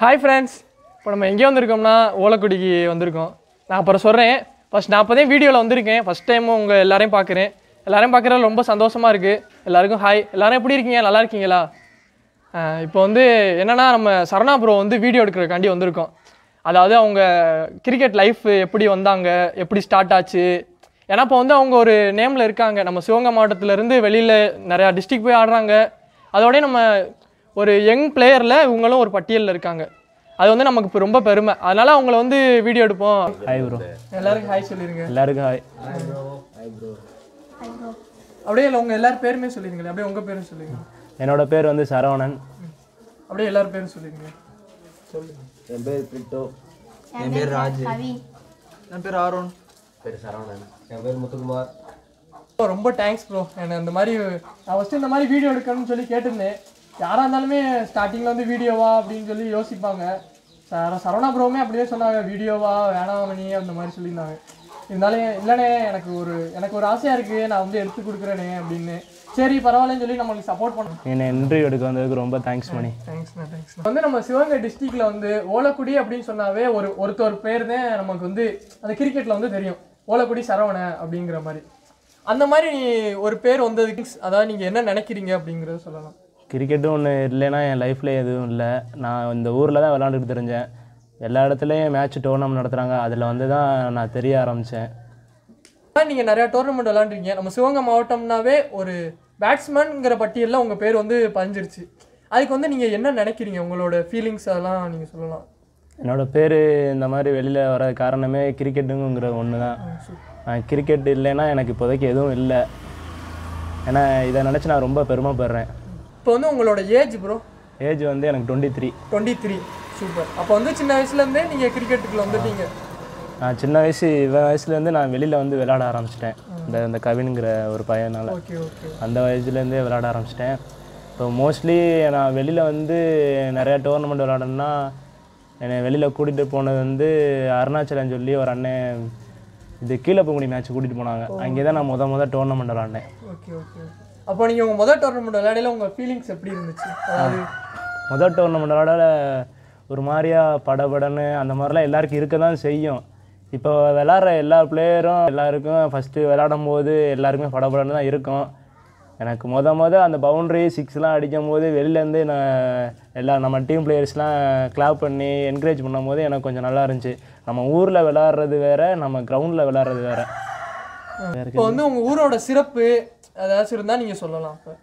Hi friends இப்போ நம்ம எங்கே வந்திருக்கோம்னா ஓலக்குடிக்கு வந்திருக்கோம். நான் அப்புறம் சொல்கிறேன் ஃபஸ்ட் நான் அப்போ தான் வீடியோவில் வந்திருக்கேன். ஃபஸ்ட் டைம் உங்கள் எல்லாரையும் பார்க்குறேன். எல்லாரையும் பார்க்குறது ரொம்ப சந்தோஷமாக இருக்குது எல்லாருக்கும் ஹாய் எல்லோரும் எப்படி இருக்கீங்க? நல்லா இருக்கீங்களா? இப்போ வந்து என்னென்னா நம்ம சரணா ப்ரோ வந்து வீடியோ எடுக்கிறதுக்காண்டி வந்திருக்கோம். அதாவது அவங்க கிரிக்கெட் லைஃப் எப்படி வந்தாங்க? எப்படி ஸ்டார்ட் ஆச்சு? ஏன்னா இப்போ வந்து அவங்க ஒரு நேமில் இருக்காங்க. நம்ம சிவகங்கை மாவட்டத்திலேருந்து வெளியில் நிறையா டிஸ்ட்ரிக்ட் போய் ஆடுறாங்க. அதோடய நம்ம ஒரு யங் பிளேயரில் இவங்களும் ஒரு பட்டியலில் இருக்காங்க. அது வந்து நமக்கு இப்போ ரொம்ப பெருமை. அதனால அவங்கள வந்து வீடியோ எடுப்போம். ஹாய் ப்ரோ எல்லாருக்கும் ஹாய் சொல்லிடுங்க எல்லாருக்கும் ஹாய் அப்படியே இல்லை உங்கள் எல்லார் பேருமே சொல்லிடுங்களேன். அப்படியே உங்கள் பேரும் சொல்லிடுங்க. என்னோட பேர் வந்து சரவணன். அப்படியே எல்லார் பேரும் சொல்லிடுங்க. என் பேர் பிரிட்டோ. என் பேர் ராஜ். என் பேர் ஆரோன். பேர் சரவணன். என் பேர் முத்துக்குமார். ரொம்ப தேங்க்ஸ் ப்ரோ எனக்கு இந்த மாதிரி நான் ஃபஸ்ட்டு இந்த மாதிரி வீடியோ எடுக்கணும்னு சொல்லி கேட்டிருந்தேன். யாராக இருந்தாலுமே ஸ்டார்டிங்கில் வந்து வீடியோவா அப்படின்னு சொல்லி யோசிப்பாங்க. சர சரவணா ப்ரோவுமே அப்படியே சொன்னாங்க வீடியோவா வேணாம் மணி அந்த மாதிரி சொல்லியிருந்தாங்க. இருந்தாலும் இல்லைண்ணே எனக்கு ஒரு எனக்கு ஒரு ஆசையாக இருக்குது நான் வந்து எடுத்து கொடுக்குறேனே அப்படின்னு. சரி பரவாயில்லன்னு சொல்லி நம்மளுக்கு சப்போர்ட் பண்ண என்னை இன்டர்வியூ எடுக்க வந்ததுக்கு ரொம்ப தேங்க்ஸ் மணி. தேங்க்ஸ்ண்ணா தேங்க்ஸ் வந்து நம்ம சிவகங்கை டிஸ்ட்ரிக்ட்ல வந்து ஓலக்குடி அப்படின்னு சொன்னாவே ஒரு ஒருத்தர் பேர் தான் நமக்கு வந்து அந்த கிரிக்கெட்ல வந்து தெரியும். ஓலக்குடி சரவண அப்படிங்கிற மாதிரி. அந்த மாதிரி நீ ஒரு பேர் வந்ததுக்கு அதாவது நீங்க என்ன நினைக்கிறீங்க அப்படிங்கறத சொல்லலாம். கிரிக்கெட்டும் ஒன்று இல்லைன்னா என் லைஃப்பில் எதுவும் இல்லை. நான் இந்த ஊரில் தான் விளாண்டுட்டு தெரிஞ்சேன். எல்லா இடத்துலையும் மேட்ச் டோர்னமெண்ட் நடத்துகிறாங்க அதில் வந்து தான் நான் தெரிய ஆரம்பித்தேன் ஆனா, நீங்க நிறைய டோர்னமெண்ட் விளாண்டுருக்கீங்க நம்ம சிவகங்கை மாவட்டம்னாவே ஒரு பேட்ஸ்மேன்ங்கிற பட்டியலில் உங்க பேர் வந்து பதிஞ்சிருச்சு. அதுக்கு வந்து நீங்க என்ன நினைக்கிறீங்க? உங்களோட ஃபீலிங்ஸ் அதெல்லாம் நீங்க சொல்லலாம். என்னோட பேர் இந்த மாதிரி வெளியில் வர காரணமே கிரிக்கெட்டுங்கிற ஒன்று தான் கிரிக்கெட் இல்லைன்னா எனக்கு இப்போதைக்கு எதுவும் இல்லை. ஏன்னா இதை நினச்சி நான் ரொம்ப பெருமைப்படுறேன். இப்போ வந்து உங்களோட ஏஜ் ப்ரோ ஏஜ் வந்து எனக்கு twenty three twenty three super அப்போ வந்து சின்ன வயசுலேருந்தே நீங்கள் கிரிக்கெட்டுக்குள்ள வந்துட்டீங்க. நான் சின்ன வயசு இவன் வயசுலேருந்து நான் வெளியில் வந்து விளையாட ஆரம்பிச்சிட்டேன். இந்த இந்த கவின்கிற ஒரு பையனால். அந்த வயசுலேருந்தே விளையாட ஆரம்பிச்சிட்டேன். இப்போ மோஸ்ட்லி நான் வெளியில் வந்து நிறையா டோர்னமெண்ட் விளையாடணும்னா என்னை வெளியில் கூட்டிகிட்டு போனது வந்து அருணாச்சலம் சொல்லி ஒரு அண்ணன் இது கீழப்பங்குடி மேட்ச் கூட்டிகிட்டு போனாங்க. அங்கே தான் நான் முத முத டோர்னமெண்ட் விளாண்டேன் அப்போ நீங்கள் உங்கள் முதல் டோர்னமெண்ட் விளையாடையில உங்கள் ஃபீலிங்ஸ் எப்படி இருந்துச்சு? அதாவது முதல் டோர்னமெண்ட் விளாட ஒரு மாதிரியா படபடன்னு அந்த மாதிரிலாம் எல்லாருக்கும் இருக்க தான் செய்யும். இப்போ விளாட்ற எல்லா பிளேயரும் எல்லாருக்கும் ஃபஸ்ட்டு விளாடும் போது எல்லாருக்குமே படபடன்னு தான் இருக்கும். எனக்கு மொத மொத அந்த பவுண்ட்ரி சிக்ஸ்லாம் அடிக்கும் போது வெளிலேருந்து நான் எல்லா நம்ம டீம் பிளேயர்ஸ்லாம் கிளாப் பண்ணி என்கரேஜ் பண்ணும் போது எனக்கு கொஞ்சம் நல்லா இருந்துச்சு. நம்ம ஊரில் விளாட்றது வேற நம்ம கிரவுண்டில் விளாட்றது வேற. இப்போ வந்து உங்கள் ஊரோட சிறப்பு ஏதாச்சும் இருந்தால் நீங்கள் சொல்லலாம் இப்போ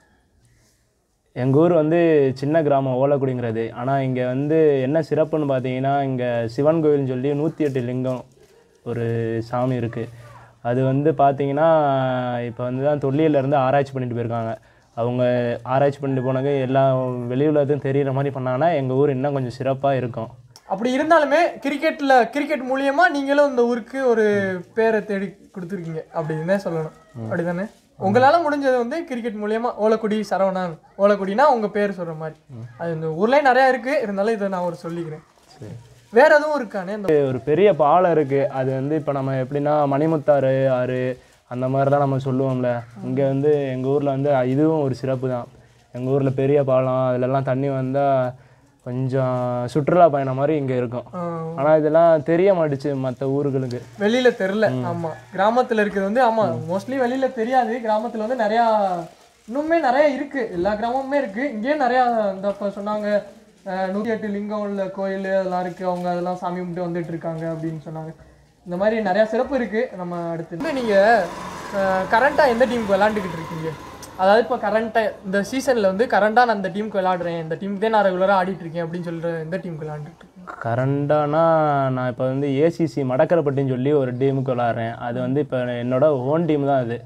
எங்கள் ஊர் வந்து சின்ன கிராமம் ஓலக்குடிங்கிறது. ஆனால் இங்கே வந்து என்ன சிறப்புன்னு பார்த்தீங்கன்னா இங்கே சிவன் கோயில்னு சொல்லி நூற்றி எட்டு லிங்கம் ஒரு சாமி இருக்குது அது வந்து பார்த்தீங்கன்னா இப்போ வந்து தான் தொல்லியலேருந்து ஆராய்ச்சி பண்ணிட்டு போயிருக்காங்க. அவங்க ஆராய்ச்சி பண்ணிட்டு போனது எல்லா வெளி உலகத்துக்கும் தெரியிற மாதிரி பண்ணாங்கன்னா எங்கள் ஊர் இன்னும் கொஞ்சம் சிறப்பாக இருக்கும். அப்படி இருந்தாலுமே கிரிக்கெட்டில் கிரிக்கெட் மூலியமா நீங்களும் இந்த ஊருக்கு ஒரு பேரை தேடி கொடுத்துருக்கீங்க. அப்படின்னு தான் சொல்லணும்? அப்படிதானே? உங்களால் முடிஞ்சது வந்து கிரிக்கெட் மூலியமா ஓலக்குடி சரவணன் ஓலக்குடினா உங்கள் பேர் சொல்கிற மாதிரி. அது இந்த ஊர்லேயே நிறையா இருக்குது இருந்தாலும் இதை நான் ஒரு சொல்லிக்கிறேன். வேற எதுவும் இருக்கானே ஒரு பெரிய பாலம் இருக்குது அது வந்து இப்போ நம்ம எப்படின்னா மணிமுத்தாறு ஆறு அந்த மாதிரி தான் நம்ம சொல்லுவோம்ல. இங்கே வந்து எங்கள் ஊரில் வந்து இதுவும் ஒரு சிறப்பு தான் எங்கள் ஊரில் பெரிய பாலம் அதிலெல்லாம் தண்ணி வந்தால் கொஞ்சம் சுற்றுலா பயணம் மாதிரி இங்கே இருக்கும். ஆனால் இதெல்லாம் தெரிய மாட்டுச்சு மற்ற ஊர்களுக்கு. வெளியில தெரில ஆமா. கிராமத்துல இருக்கிறது வந்து ஆமா மோஸ்ட்லி வெளியில தெரியாது. கிராமத்துல வந்து நிறையா இன்னுமே நிறைய இருக்கு. எல்லா கிராமமுமே இருக்கு. இங்கேயும் நிறையா இந்த இப்போ சொன்னாங்க நூத்தி எட்டு லிங்கம் உள்ள கோயில் அதெல்லாம் இருக்கு. அவங்க அதெல்லாம் சாமி கும்பிட்டு வந்துட்டு இருக்காங்க அப்படின்னு சொன்னாங்க. இந்த மாதிரி நிறைய சிறப்பு இருக்கு. நம்ம அடுத்து. வந்து நீங்க கரண்டா எந்த டீமுக்கு விளாண்டுக்கிட்டு இருக்கீங்க? அதாவது இப்போ கரண்ட்டாக இந்த சீசனில் வந்து கரண்டாக நான் இந்த டீமுக்கு விளாடுறேன் இந்த டீமுக்கு தான் நான் ரெகுலராக ஆடிட்டு இருக்கேன் அப்படின்னு சொல்லிட்டு எந்த டீமுக்கு விளாண்டுட்டு கரண்டானா நான் இப்போ வந்து ஏசிசி மடக்கரைப்பட்டின்னு சொல்லி ஒரு டீமுக்கு விளாட்றேன் அது வந்து இப்போ என்னோட ஓன் டீம் தான் அது.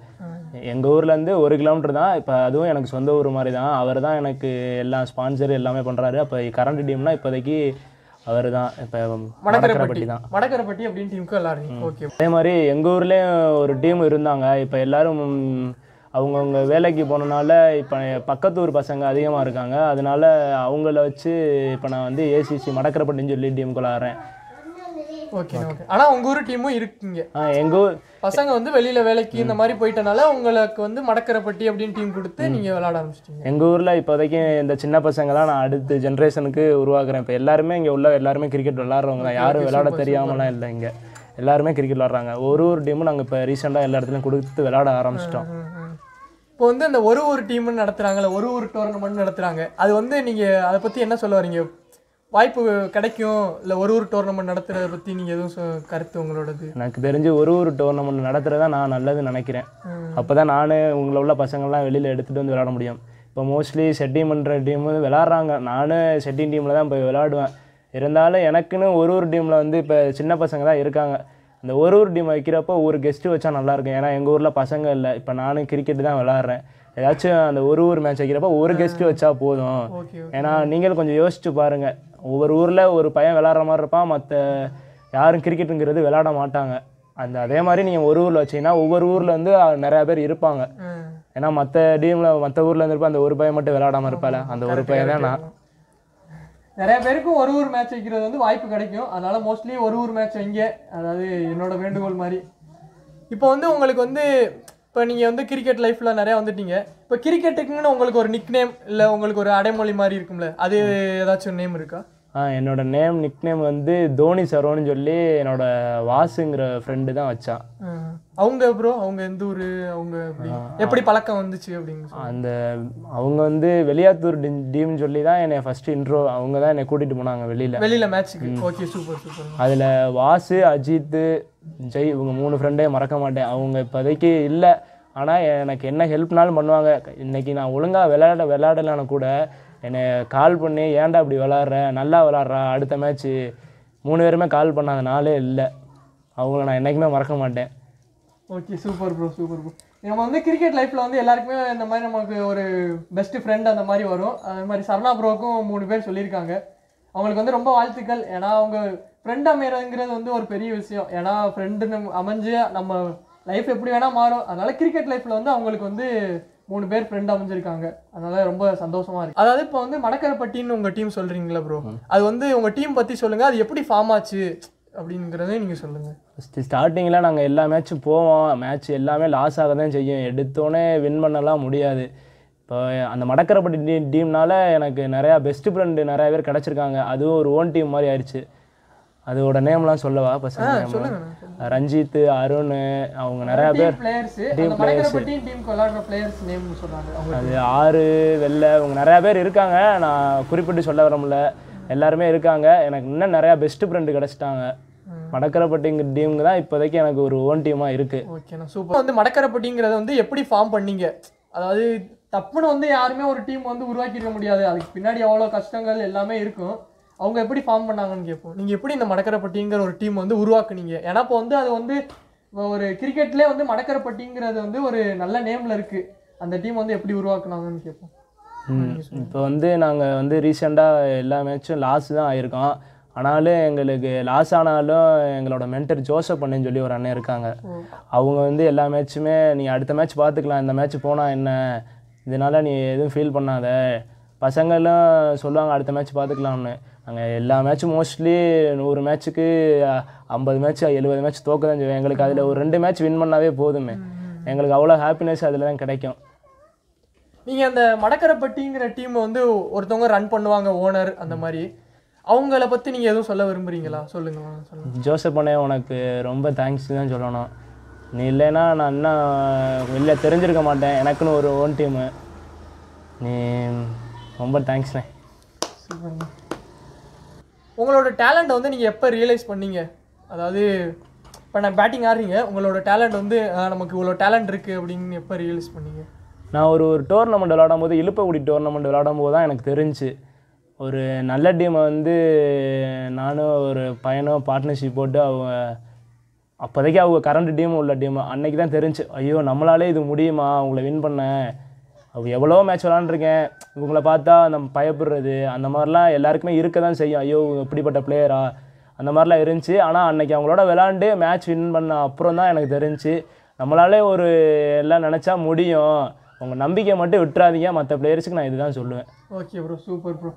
எங்கள் ஊர்லேருந்து ஒரு கிலோமீட்டர் தான். இப்போ அதுவும் எனக்கு சொந்த ஊர் மாதிரி தான். அவர் தான் எனக்கு எல்லாம் ஸ்பான்சர் எல்லாமே பண்ணுறாரு அப்போ கரண்ட் டீம்னா இப்போதைக்கு அவர் தான். இப்போ மடக்கரைப்பட்டி. தான். மடக்கரைப்பட்டி அப்படின்னு டீமுக்கு விளாடுறீங்க ஓகே அதே மாதிரி எங்கள் ஊர்லேயும் ஒரு டீம் இருந்தாங்க. இப்போ எல்லாரும் அவங்கவுங்க வேலைக்கு போனனால இப்போ பக்கத்து ஊர் பசங்க அதிகமாக இருக்காங்க. அதனால அவங்கள வச்சு இப்போ நான் வந்து ஏசிசி மடக்கரைப்பட்டின்னு சொல்லி டீமுக்கு விளாட்றேன் ஓகே ஓகே ஆனா உங்க ஊர் டீமும் இருக்குங்க. ஆ எங்கள் ஊர் பசங்க வந்து வெளியில வேலைக்கு இந்த மாதிரி போயிட்டனால உங்களுக்கு வந்து மடக்கரப்பட்டி அப்படின்னு டீம் கொடுத்து நீங்க விளையாட ஆரம்பிச்சிட்டீங்க. எங்கள் ஊரில் இப்போதைக்கு இந்த சின்ன பசங்களாம் நான் அடுத்த ஜென்ரேஷனுக்கு உருவாக்குறேன். இப்போ எல்லாருமே இங்கே உள்ள எல்லாருமே கிரிக்கெட் விளாட்றவங்க தான். யாரும் விளையாட தெரியாமலாம் இல்லை இங்கே. எல்லாருமே கிரிக்கெட் விளாட்றாங்க ஒரு ஒரு டீமும் நாங்கள் இப்போ ரீசெண்டாக எல்லா இடத்துலையும் கொடுத்து விளையாட ஆரம்பிச்சிட்டோம். இப்போ வந்து இந்த ஒரு ஒரு டீம் நடத்துறாங்கல்ல ஒரு ஒரு டோர்னமெண்ட் நடத்துறாங்க. அது வந்து நீங்க அதை பத்தி என்ன சொல்ல வரீங்க? வாய்ப்பு கிடைக்கும் இல்ல ஒரு ஒரு டோர்னமெண்ட் நடத்துறத பத்தி நீங்க எதுவும் கருத்து உங்களோடது? எனக்கு தெரிஞ்சு ஒரு ஒரு டோர்னமெண்ட் நடத்துகிறதா நான் நல்லதுன்னு நினைக்கிறேன். அப்போ தான் நான் உங்களை உள்ள பசங்கள்லாம் வெளியில் எடுத்துகிட்டு வந்து விளையாட முடியும். இப்போ மோஸ்ட்லி செட்டிங் பண்ணுற டீம் வந்து விளாட்றாங்க நானும் செட்டிங் டீமில் தான் போய் விளாடுவேன் இருந்தாலும் எனக்குன்னு ஒரு ஒரு டீமில் வந்து இப்போ சின்ன பசங்க தான் இருக்காங்க. அந்த ஒரு ஒரு டீம் வைக்கிறப்போ ஒரு கெஸ்ட்டு வச்சா நல்லாயிருக்கும் ஏன்னா எங்கள் ஊரில் பசங்க இல்லை. இப்போ நானும் கிரிக்கெட் தான் விளாட்றேன். ஏதாச்சும் அந்த ஒரு ஒரு மேட்ச் வைக்கிறப்போ ஒரு கெஸ்ட்டு வச்சா போதும். ஏன்னா நீங்களும் கொஞ்சம் யோசிச்சு பாருங்க. ஒவ்வொரு ஊரில் ஒரு பையன் விளாட்ற மாதிரி இருப்பான். மற்ற யாரும் கிரிக்கெட்டுங்கிறது விளையாட மாட்டாங்க. அந்த அதே மாதிரி நீங்கள் ஒரு ஊரில் வச்சீங்கன்னா ஒவ்வொரு ஊரில் வந்து நிறையா பேர் இருப்பாங்க. ஏன்னா மற்ற டீமில் மற்ற ஊரில் இருந்திருப்பா அந்த ஒரு பையன் மட்டும் விளையாடாம இருப்பால அந்த ஒரு பையன் தான் நான். நிறைய பேருக்கு ஒரு ஒரு மேட்ச் வைக்கிறது வந்து வாய்ப்பு கிடைக்கும். அதனால மோஸ்ட்லி ஒரு ஒரு மேட்ச் வைங்க அதாவது என்னோட வேண்டுகோள் மாதிரி. இப்போ வந்து உங்களுக்கு வந்து இப்போ நீங்கள் வந்து கிரிக்கெட் லைஃப்பில் நிறையா வந்துட்டீங்க. இப்போ கிரிக்கெட்டுக்குன்னு உங்களுக்கு ஒரு நிக் நேம் இல்லை உங்களுக்கு ஒரு அடைமொழி மாதிரி இருக்கும்ல அது ஏதாச்சும் நேம் இருக்கா? ஆ என்னோட நேம் நிக் நேம் வந்து தோனி சரோன்னு சொல்லி என்னோட வாசுங்கிற ஃப்ரெண்டு தான் வச்சான். அவங்க ப்ரோ அவங்க எந்த ஊர் அவங்க எப்படி? பழக்கம் வந்துச்சு அப்படின்னு. அந்த அவங்க வந்து வெளியாத்தூர் டீம்னு சொல்லி தான் என்னை ஃபஸ்ட்டு இன்ட்ரோ அவங்க தான் என்னை கூட்டிகிட்டு போனாங்க வெளியில். வெளியில மேட்ச்சுக்கு ஓகே சூப்பர் சூப்பர் அதில் வாசு அஜித்து ஜெய் இவங்க மூணு ஃப்ரெண்டே மறக்க மாட்டேன். அவங்க இப்போதைக்கு இல்லை. ஆனால் எனக்கு என்ன ஹெல்ப்னாலும் பண்ணுவாங்க. இன்னைக்கு நான் ஒழுங்காக விளையாட விளையாடலைன்னா கூட என்னை கால் பண்ணி ஏன்டா இப்படி விளாட்ற நல்லா விளாட்றா அடுத்த மேட்ச்சு மூணு பேருமே கால் பண்ணாத நாளே இல்லை. அவங்கள நான் என்றைக்குமே மறக்க மாட்டேன். Okay super bro super bro நம்ம வந்து கிரிக்கெட் லைஃப்ல வந்து எல்லாருக்குமே இந்த மாதிரி நமக்கு ஒரு பெஸ்ட் ஃப்ரெண்ட் அந்த மாதிரி வரும். அது மாதிரி சரணா ப்ரோக்கும் மூணு பேர் சொல்லியிருக்காங்க. அவங்களுக்கு வந்து ரொம்ப வாழ்த்துக்கள். ஏன்னா அவங்க ஃப்ரெண்ட் அமையறதுங்கிறது வந்து ஒரு பெரிய விஷயம். ஏன்னா ஃப்ரெண்டு அமைஞ்சு நம்ம லைஃப் எப்படி வேணா மாறும். அதனால கிரிக்கெட் லைஃப்ல வந்து அவங்களுக்கு வந்து மூணு பேர் ஃப்ரெண்ட் அமைஞ்சிருக்காங்க. அதனால ரொம்ப சந்தோஷமா இருக்கு. அதாவது இப்போ வந்து மடக்கரப்பட்டின்னு உங்க டீம் சொல்றீங்களா ப்ரோ அது வந்து உங்க டீம் பத்தி சொல்லுங்க. அது எப்படி ஃபார்ம் ஆச்சு? அப்படிங்கிறதையும் நீங்க சொல்லுங்க. ஃபஸ்ட்டு ஸ்டார்டிங்கில் நாங்கள் எல்லா மேட்ச்சும் போவோம். மேட்ச் எல்லாமே லாஸ் ஆக தான் செய்யும். எடுத்தோடனே வின் பண்ணலாம் முடியாது. இப்போ அந்த மடக்கரப்பட்டி டீ டீம்னால எனக்கு நிறையா பெஸ்ட் ஃப்ரெண்டு நிறைய பேர் கிடச்சிருக்காங்க. அதுவும் ஒரு ஓன் டீம் மாதிரி ஆயிடுச்சு. அதோட நேம்லாம் சொல்லவா? பசங்க ரஞ்சித் அருண் அவங்க நிறையா பேர் விளையாடுற பிளேயர்ஸ் அது ஆறு வெள்ளை அவங்க நிறையா பேர் இருக்காங்க. நான் குறிப்பிட்டு சொல்ல வர முடியல எல்லாருமே இருக்காங்க. எனக்கு இன்னும் நிறையா பெஸ்ட் ஃப்ரெண்டு கிடச்சிட்டாங்க. மடக்கரப்பட்டிங்க டீமுக்கு தான் இப்போதைக்கு எனக்கு ஒரு ஓன் டீமாக இருக்குது ஓகேண்ணா சூப்பர் வந்து மடக்கரப்பட்டிங்கிறத வந்து எப்படி ஃபார்ம் பண்ணீங்க? அதாவது தப்புன்னு வந்து யாருமே ஒரு டீம் வந்து உருவாக்கியிருக்க முடியாது. அதுக்கு பின்னாடி எவ்வளோ கஷ்டங்கள் எல்லாமே இருக்கும். அவங்க எப்படி ஃபார்ம் பண்ணாங்கன்னு கேட்போம் நீங்கள் எப்படி இந்த மடக்கரப்பட்டிங்கிற ஒரு டீம் வந்து உருவாக்குனீங்க? ஏன்னா இப்போ வந்து அது வந்து ஒரு கிரிக்கெட்லேயே வந்து மடக்கரப்பட்டிங்கிறது வந்து ஒரு நல்ல நேமில் இருக்குது அந்த டீம் வந்து எப்படி உருவாக்குனாங்கன்னு கேட்போம் இப்போ வந்து நாங்கள் வந்து ரீசெண்டாக எல்லா மேட்சும் லாஸ் தான் ஆயிருக்கோம். ஆனாலும் எங்களுக்கு லாஸ் ஆனாலும் எங்களோட மென்டர் ஜோசப் அண்ணன்னு சொல்லி ஒரு அண்ணன் இருக்காங்க. அவங்க வந்து எல்லா மேட்ச்சுமே நீ அடுத்த மேட்ச் பார்த்துக்கலாம் இந்த மேட்ச் போனால் என்ன? இதனால நீ எதுவும் ஃபீல் பண்ணாத. பசங்களும் சொல்லுவாங்க அடுத்த மேட்ச் பார்த்துக்கலாம்னு. நாங்கள் எல்லா மேட்சும் மோஸ்ட்லி நூறு மேட்ச்சுக்கு ஐம்பது மேட்ச் எழுபது மேட்ச் தோக்க தான் செய்வோம். எங்களுக்கு அதில் ஒரு ரெண்டு மேட்ச் வின் பண்ணாவே போதுமே. எங்களுக்கு அவ்வளோ ஹாப்பினஸ் அதில் தான் கிடைக்கும். நீங்கள் அந்த மடக்கரப்பட்டிங்கிற டீம் வந்து ஒருத்தவங்க ரன் பண்ணுவாங்க ஓனர் அந்த மாதிரி. அவங்கள பற்றி நீங்கள் எதுவும் சொல்ல விரும்புறீங்களா? சொல்லுங்க சொல்லுங்க. ஜோசப் அண்ணே உனக்கு ரொம்ப தேங்க்ஸ் தான் சொல்லணும். நீ இல்லைன்னா நான் இன்னும் வெளில தெரிஞ்சிருக்க மாட்டேன். எனக்குன்னு ஒரு ஓன் டீமு நீ ரொம்ப தேங்க்ஸ்ண்ணே. உங்களோட டேலண்ட் வந்து நீங்கள் எப்போ ரியலைஸ் பண்ணீங்க? அதாவது இப்போ நான் பேட்டிங் ஆடுறீங்க. உங்களோட டேலண்ட் வந்து நமக்கு இவ்வளோ டேலண்ட் இருக்குது அப்படின்னு எப்போ ரியலைஸ் பண்ணீங்க? நான் ஒரு ஒரு டோர்னமெண்ட் விளாடும் போது இழுப்பக்குடி டோர்னமெண்ட் விளாடும் போது தான் எனக்கு தெரிஞ்சு. ஒரு நல்ல டீமை வந்து நானும் ஒரு பையனும் பார்ட்னர்ஷிப் போட்டு அவங்க அப்போதைக்கு அவங்க கரண்ட் டீம் உள்ள டீம் அன்னைக்கு தான் தெரிஞ்சு ஐயோ நம்மளாலே இது முடியுமா? அவங்கள வின் பண்ண. அவங்க எவ்வளோ மேட்ச் விளாண்டுருக்கேன். இவங்கள பார்த்தா நம்ம பயப்படுறது. அந்த மாதிரிலாம் எல்லாருக்குமே இருக்க தான் செய்யும். ஐயோ இப்படிப்பட்ட பிளேயரா அந்த மாதிரிலாம் இருந்துச்சு. ஆனால் அன்னைக்கு அவங்களோட விளாண்டு மேட்ச் வின் பண்ண அப்புறம் தான் எனக்கு தெரிஞ்சு நம்மளாலே ஒரு எல்லாம் நினச்சா முடியும். உங்கள் நம்பிக்கை மட்டும் விட்டுறாதீங்க. மற்ற பிளேயர்ஸுக்கு நான் இதுதான் சொல்லுவேன். ஓகே ப்ரோ சூப்பர் ப்ரோ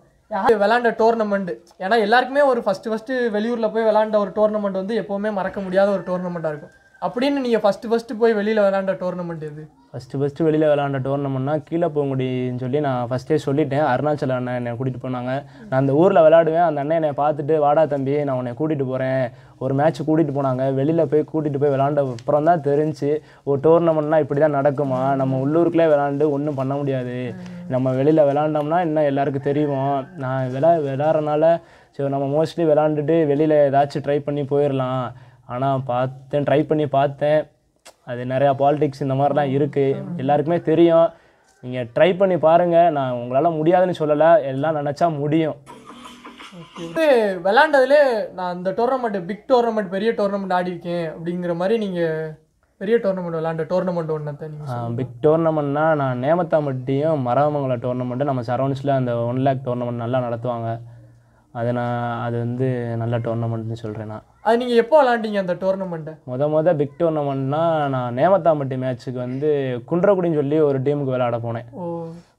விளாண்ட டோர்னமெண்ட் ஏன்னா எல்லாருக்குமே ஒரு ஃபஸ்ட்டு ஃபஸ்ட்டு வெளியூரில் போய் விளாண்ட ஒரு டோர்னமெண்ட் வந்து எப்போவுமே மறக்க முடியாத ஒரு டோர்னமெண்ட்டாக இருக்கும். அப்படின்னு நீங்கள் ஃபஸ்ட்டு ஃபஸ்ட்டு போய் வெளியில் விளாண்ட டோர்னமெண்ட் எது? ஃபஸ்ட்டு ஃபஸ்ட்டு வெளியில் விளாண்ட டோர்னமெண்ட்னா கீழே போங்குடின்னு சொல்லி நான் ஃபஸ்ட்டே சொல்லிட்டேன். அருணாச்சல அண்ணன் என்னை கூட்டிகிட்டு போனாங்க. நான் அந்த ஊரில் விளாடுவேன் அந்த அண்ணன் என்னை பார்த்துட்டு வாடா தம்பி நான் உன்னை கூட்டிகிட்டு போகிறேன் ஒரு மேட்ச் கூட்டிகிட்டு போனாங்க. வெளியில் போய் கூட்டிகிட்டு போய் விளாண்ட அப்புறம் தான் தெரிஞ்சு ஒரு டோர்னமெண்ட்னா இப்படி தான் நடக்குமா? நம்ம உள்ளூருக்குள்ளே விளாண்டு ஒன்றும் பண்ண முடியாது. நம்ம வெளியில் விளாண்டோம்னா இன்னும் எல்லாருக்கும் தெரியும்? நான் விளா விளாட்றனால சரி நம்ம மோஸ்ட்லி விளாண்டுட்டு வெளியில் ஏதாச்சும் ட்ரை பண்ணி போயிடலாம் ஆனால் பார்த்தேன் ட்ரை பண்ணி பார்த்தேன். அது நிறையா பாலிடிக்ஸ் இந்த மாதிரிலாம் இருக்குது எல்லாருக்குமே தெரியும். நீங்கள் ட்ரை பண்ணி பாருங்கள் நான் உங்களால் முடியாதுன்னு சொல்லலை. எல்லாம் நினச்சா முடியும். இது விளாண்டதுலே நான் அந்த டோர்னமெண்ட் பிக் டோர்னமெண்ட் பெரிய டோர்னமெண்ட் ஆடி இருக்கேன் அப்படிங்கிற மாதிரி நீங்கள் பெரிய டோர்னமெண்ட் விளாண்ட டோர்னமெண்ட் நீங்கள் பிக் டோர்னமெண்ட்னா நான் நேமத்தாம்பட்டியும் மரமங்கலம் டோர்னமெண்ட்டு நம்ம சரௌண்ட்ஸில் அந்த ஒன் லேக் டோர்னமெண்ட் நல்லா நடத்துவாங்க. அது நான் அது வந்து நல்ல டோர்னமெண்ட்னு சொல்கிறேன் நான். அது நீங்கள் எப்போ விளாண்டீங்க அந்த டோர்னமெண்ட்டை முத முத பிக் டோர்னமெண்ட்னா நான் நேமத்தாம்பட்டி மேட்ச்சுக்கு வந்து குன்றக்குடின்னு சொல்லி ஒரு டீமுக்கு விளையாட போனேன்.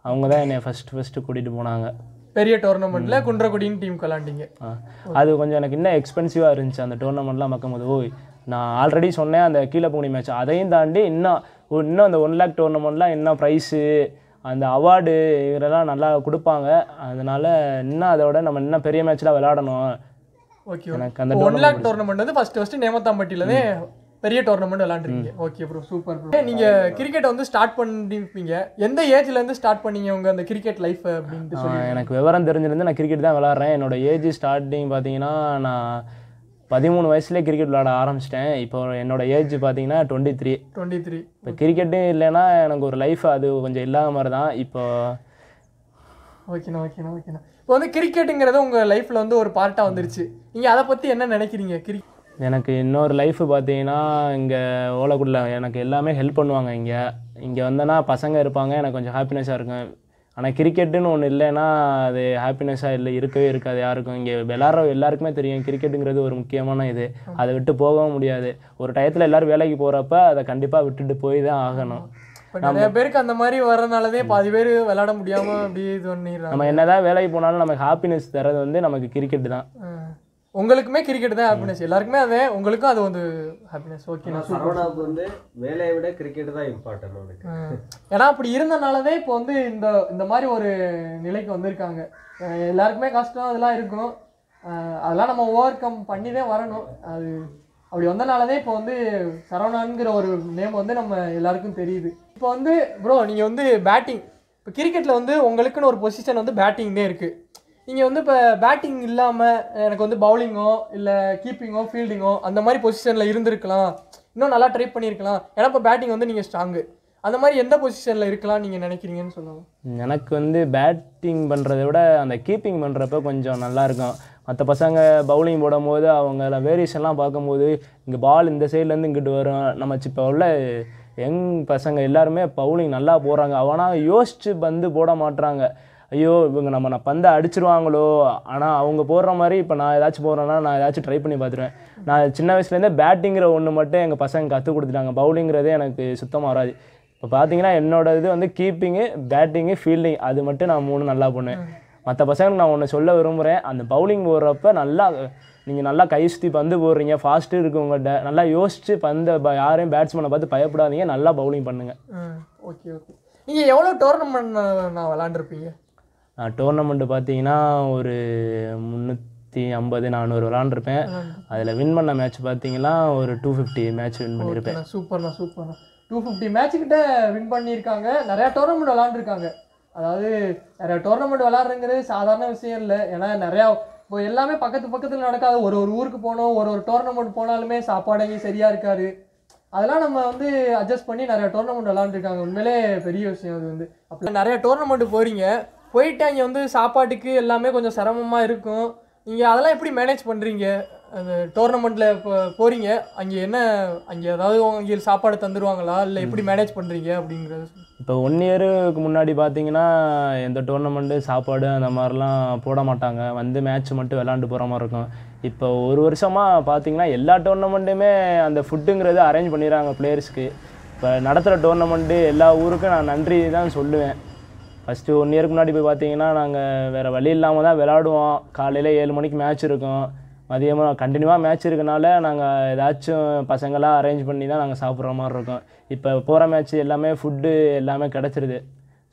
அவங்க தான் என்னை ஃபஸ்ட்டு ஃபஸ்ட்டு கூட்டிகிட்டு போனாங்க. பெரிய டோர்னமெண்ட்ல குன்றக்குடின்னு டீமுக்கு விளாண்டீங்க. அது கொஞ்சம் எனக்கு இன்னும் எக்ஸ்பென்சிவாக இருந்துச்சு அந்த டோர்னமெண்ட்லாம் பார்க்கும்போது. ஓய் நான் ஆல்ரெடி சொன்னேன் அந்த கீழே பூனி மேட்ச் அதையும் தாண்டி இன்னும் இன்னும் அந்த ஒன் லேக் டோர்னமெண்ட்லாம் இன்னும் ப்ரைஸு அந்த அவார்டு இதெல்லாம் நல்லா கொடுப்பாங்க. அதனால இன்னும் அதோட நம்ம இன்னும் பெரிய மேட்ச்லாம் விளையாடணும். ஓகே எனக்கு அந்த ஒன் லேக் டோர்னமெண்ட் வந்து ஃபர்ஸ்ட் ஃபர்ஸ்ட் நேமத்தாம்பட்டியில பெரிய டோர்னமெண்ட் விளாண்டுருக்கீங்க ஓகே ப்ரோ சூப்பர் ப்ரோ நீங்க கிரிக்கெட் வந்து ஸ்டார்ட் பண்ணிருப்பீங்க? எந்த ஏஜ்ல இருந்து ஸ்டார்ட் பண்ணீங்க உங்க அந்த கிரிக்கெட் லைஃப் அப்படின்ட்டு எனக்கு விவரம் தெரிஞ்சிருந்து நான் கிரிக்கெட் தான் விளாட்றேன் என்னோட ஏஜ் ஸ்டார்டிங் பார்த்தீங்கன்னா நான் பதிமூணு வயசுலேயே கிரிக்கெட் விளாட ஆரம்பிச்சிட்டேன். இப்போ என்னோட ஏஜ் பார்த்தீங்கன்னா டுவெண்ட்டி த்ரீ டுவெண்ட்டி த்ரீ இப்போ கிரிக்கெட்டும் இல்லைன்னா எனக்கு ஒரு லைஃப் அது கொஞ்சம் இல்லாத மாதிரி தான் இப்போ ஓகேண்ணா ஓகேண்ணா ஓகேண்ணா இப்போ வந்து கிரிக்கெட்டுங்கிறது உங்கள் லைஃப்பில் வந்து ஒரு பார்ட்டாக வந்துருச்சு. நீங்கள் அதை பற்றி என்ன நினைக்கிறீங்க? கிரிக்கெட் எனக்கு இன்னொரு லைஃப் பார்த்தீங்கன்னா இங்கே ஓலக்குடியில் எனக்கு எல்லாமே ஹெல்ப் பண்ணுவாங்க இங்கே. இங்கே வந்தேன்னா பசங்க இருப்பாங்க எனக்கு கொஞ்சம் ஹாப்பினஸாக இருக்கும். ஆனால் கிரிக்கெட்டுன்னு ஒன்று இல்லைன்னா அது ஹாப்பினஸ்ஸாக இல்லை இருக்கவே இருக்காது யாருக்கும். இங்கே விளாட்ற எல்லாருக்குமே தெரியும் கிரிக்கெட்டுங்கிறது ஒரு முக்கியமான இது. அதை விட்டு போகவும் முடியாது. ஒரு டயத்தில் எல்லோரும் வேலைக்கு போகிறப்ப அதை கண்டிப்பாக விட்டுட்டு போய் தான் ஆகணும். நிறைய பேருக்கு அந்த மாதிரி வர்றதுனாலதே பாதி பேர் விளையாட முடியாம அப்படியே இது பண்ணிடுறாங்க. நம்ம என்னதான் வேலைக்கு போனாலும் நமக்கு ஹாப்பினஸ் தரது வந்து நமக்கு கிரிக்கெட் தான். உங்களுக்குமே கிரிக்கெட் தான் ஹாப்பினஸ் எல்லாருக்குமே அதே உங்களுக்கும் அது வந்து ஹாப்பினஸ் ஓகேண்ணா சரவணாவுக்கு வந்து வேலையை விட கிரிக்கெட் தான் இம்பார்ட்டன்ட் அவனுக்கு. ஏன்னா அப்படி இருந்தனாலதே இப்போ வந்து இந்த இந்த மாதிரி ஒரு நிலைக்கு வந்திருக்காங்க. எல்லாருக்குமே கஷ்டம் அதெல்லாம் இருக்கும். அதெல்லாம் நம்ம ஓவர் கம் பண்ணி தான் வரணும். அது அப்படி வந்தனாலதான் இப்போ வந்து சரவணாங்கிற ஒரு நேம் வந்து நம்ம எல்லாருக்கும் தெரியுது. இப்போ வந்து ப்ரோ நீங்கள் வந்து பேட்டிங் இப்போ கிரிக்கெட்டில் வந்து உங்களுக்குன்னு ஒரு பொசிஷன் வந்து பேட்டிங் தான் இருக்குது நீங்கள் வந்து இப்போ பேட்டிங் இல்லாமல் எனக்கு வந்து பவுலிங்கோ இல்லை கீப்பிங்கோ ஃபீல்டிங்கோ அந்த மாதிரி பொசிஷனில் இருந்திருக்கலாம். இன்னும் நல்லா ட்ரை பண்ணியிருக்கலாம் ஏன்னா இப்போ பேட்டிங் வந்து நீங்கள் ஸ்ட்ராங்கு அந்த மாதிரி எந்த பொசிஷனில் இருக்கலாம் நீங்கள் நினைக்கிறீங்கன்னு சொல்லுவாங்க எனக்கு வந்து பேட்டிங் பண்ணுறதை விட அந்த கீப்பிங் பண்ணுறப்ப கொஞ்சம் நல்லாயிருக்கும் மற்ற பசங்க பவுலிங் போடும்போது அவங்கள வேரியேஷன்லாம் பார்க்கும்போது இங்கே பால் இந்த சைட்லேருந்து இங்கிட்டு வரும். நம்ம இப்போ உள்ள யங் பசங்க எல்லாருமே பவுலிங் நல்லா போடுறாங்க. அவனா யோசித்து பந்து போட மாட்றாங்க. ஐயோ இவங்க நம்ம நான் பந்தை அடிச்சிருவாங்களோ? ஆனால் அவங்க போடுற மாதிரி இப்போ நான் ஏதாச்சும் போடுறேன்னா நான் ஏதாச்சும் ட்ரை பண்ணி பார்த்துருவேன். நான் சின்ன வயசுலேருந்தே பேட்டிங்கிற ஒன்று மட்டும் எங்கள் பசங்க கற்றுக் கொடுத்துட்டாங்க. பவுலிங்கிறதே எனக்கு சுத்தமாக வராது. இப்போ பார்த்தீங்கன்னா என்னோட இது வந்து கீப்பிங்கு பேட்டிங்கு ஃபீல்டிங் அது மட்டும் நான் மூணு நல்லா பண்ணுவேன். மற்ற பசங்களுக்கு நான் ஒன்று சொல்ல விரும்புகிறேன் அந்த பவுலிங் போடுறப்ப நல்லா நீங்கள் நல்லா கை சுற்றி பந்து போடுறீங்க ஃபாஸ்ட்டு இருக்கு உங்கள்கிட்ட நல்லா யோசிச்சு பந்தை யாரையும் பேட்ஸ்மேனை பார்த்து பயப்படாதீங்க நல்லா பவுலிங் பண்ணுங்கள் ஓகே ஓகே நீங்கள் எவ்வளோ டோர்னமெண்ட் நான் விளாண்டுருப்பீங்க டோர்னமெண்ட்டு பார்த்தீங்கன்னா ஒரு முந்நூற்றி ஐம்பது நானூறு விளாண்டுருப்பேன் அதில் வின் பண்ண மேட்ச் பார்த்தீங்கன்னா ஒரு டூ ஃபிஃப்டி மேட்ச் வின் பண்ணியிருப்பேன் சூப்பர்ண்ணா சூப்பர்ண்ணா டூ ஃபிஃப்டி மேட்ச்சுக்கிட்ட வின் பண்ணியிருக்காங்க. நிறையா டோர்னமெண்ட் விளாண்டுருக்காங்க அதாவது நிறையா டோர்னமெண்ட் விளாட்றங்கிறது சாதாரண விஷயம் இல்லை. ஏன்னா நிறையா இப்போ எல்லாமே பக்கத்து பக்கத்தில் நடக்காது. ஒரு ஒரு ஊருக்கு போனோம் ஒரு ஒரு டோர்னமெண்ட் போனாலுமே சாப்பாடு எங்கேயும் சரியாக இருக்காது. அதெல்லாம் நம்ம வந்து அட்ஜஸ்ட் பண்ணி நிறைய டோர்னமெண்ட் விளாண்டுருக்காங்க உண்மையிலே பெரிய விஷயம் அது வந்து. அப்படி நிறைய டோர்னமெண்ட் போகிறீங்க போயிட்டு அங்கே வந்து சாப்பாட்டுக்கு எல்லாமே கொஞ்சம் சிரமமாக இருக்கும். நீங்கள் அதெல்லாம் எப்படி மேனேஜ் பண்ணுறீங்க அந்த டோர்னமெண்ட்டில் இப்போ போகிறீங்க அங்கே என்ன அங்கே ஏதாவது அங்கே சாப்பாடு தந்துடுவாங்களா இல்லை எப்படி மேனேஜ் பண்ணுறீங்க அப்படிங்கிறது இப்போ ஒன் இயருக்கு முன்னாடி பார்த்தீங்கன்னா எந்த டோர்னமெண்ட்டு சாப்பாடு அந்த மாதிரிலாம் போட மாட்டாங்க. வந்து மேட்ச் மட்டும் விளாண்டு போகிற மாதிரி இருக்கும். இப்போ ஒரு வருஷமாக பார்த்தீங்கன்னா எல்லா டோர்னமெண்ட்டுமே அந்த ஃபுட்டுங்கிறது அரேஞ்ச் பண்ணிடுறாங்க பிளேயர்ஸ்க்கு இப்போ நடத்துகிற டோர்னமெண்ட்டு எல்லா ஊருக்கும் நான் நன்றி தான் சொல்லுவேன். ஃபஸ்ட்டு ஒன் இயருக்கு முன்னாடி போய் பார்த்தீங்கன்னா நாங்கள் வேறு வழி இல்லாமல் தான் விளாடுவோம் காலையில் ஏழு மணிக்கு மேட்ச் இருக்கும். மதியமாக கண்டினியூவாக மேட்ச் இருக்கனால நாங்கள் ஏதாச்சும் பசங்களாக அரேஞ்ச் பண்ணி தான் நாங்கள் சாப்பிட்ற மாதிரி இருக்கும். இப்போ போகிற மேட்ச் எல்லாமே ஃபுட்டு எல்லாமே கிடச்சிருது.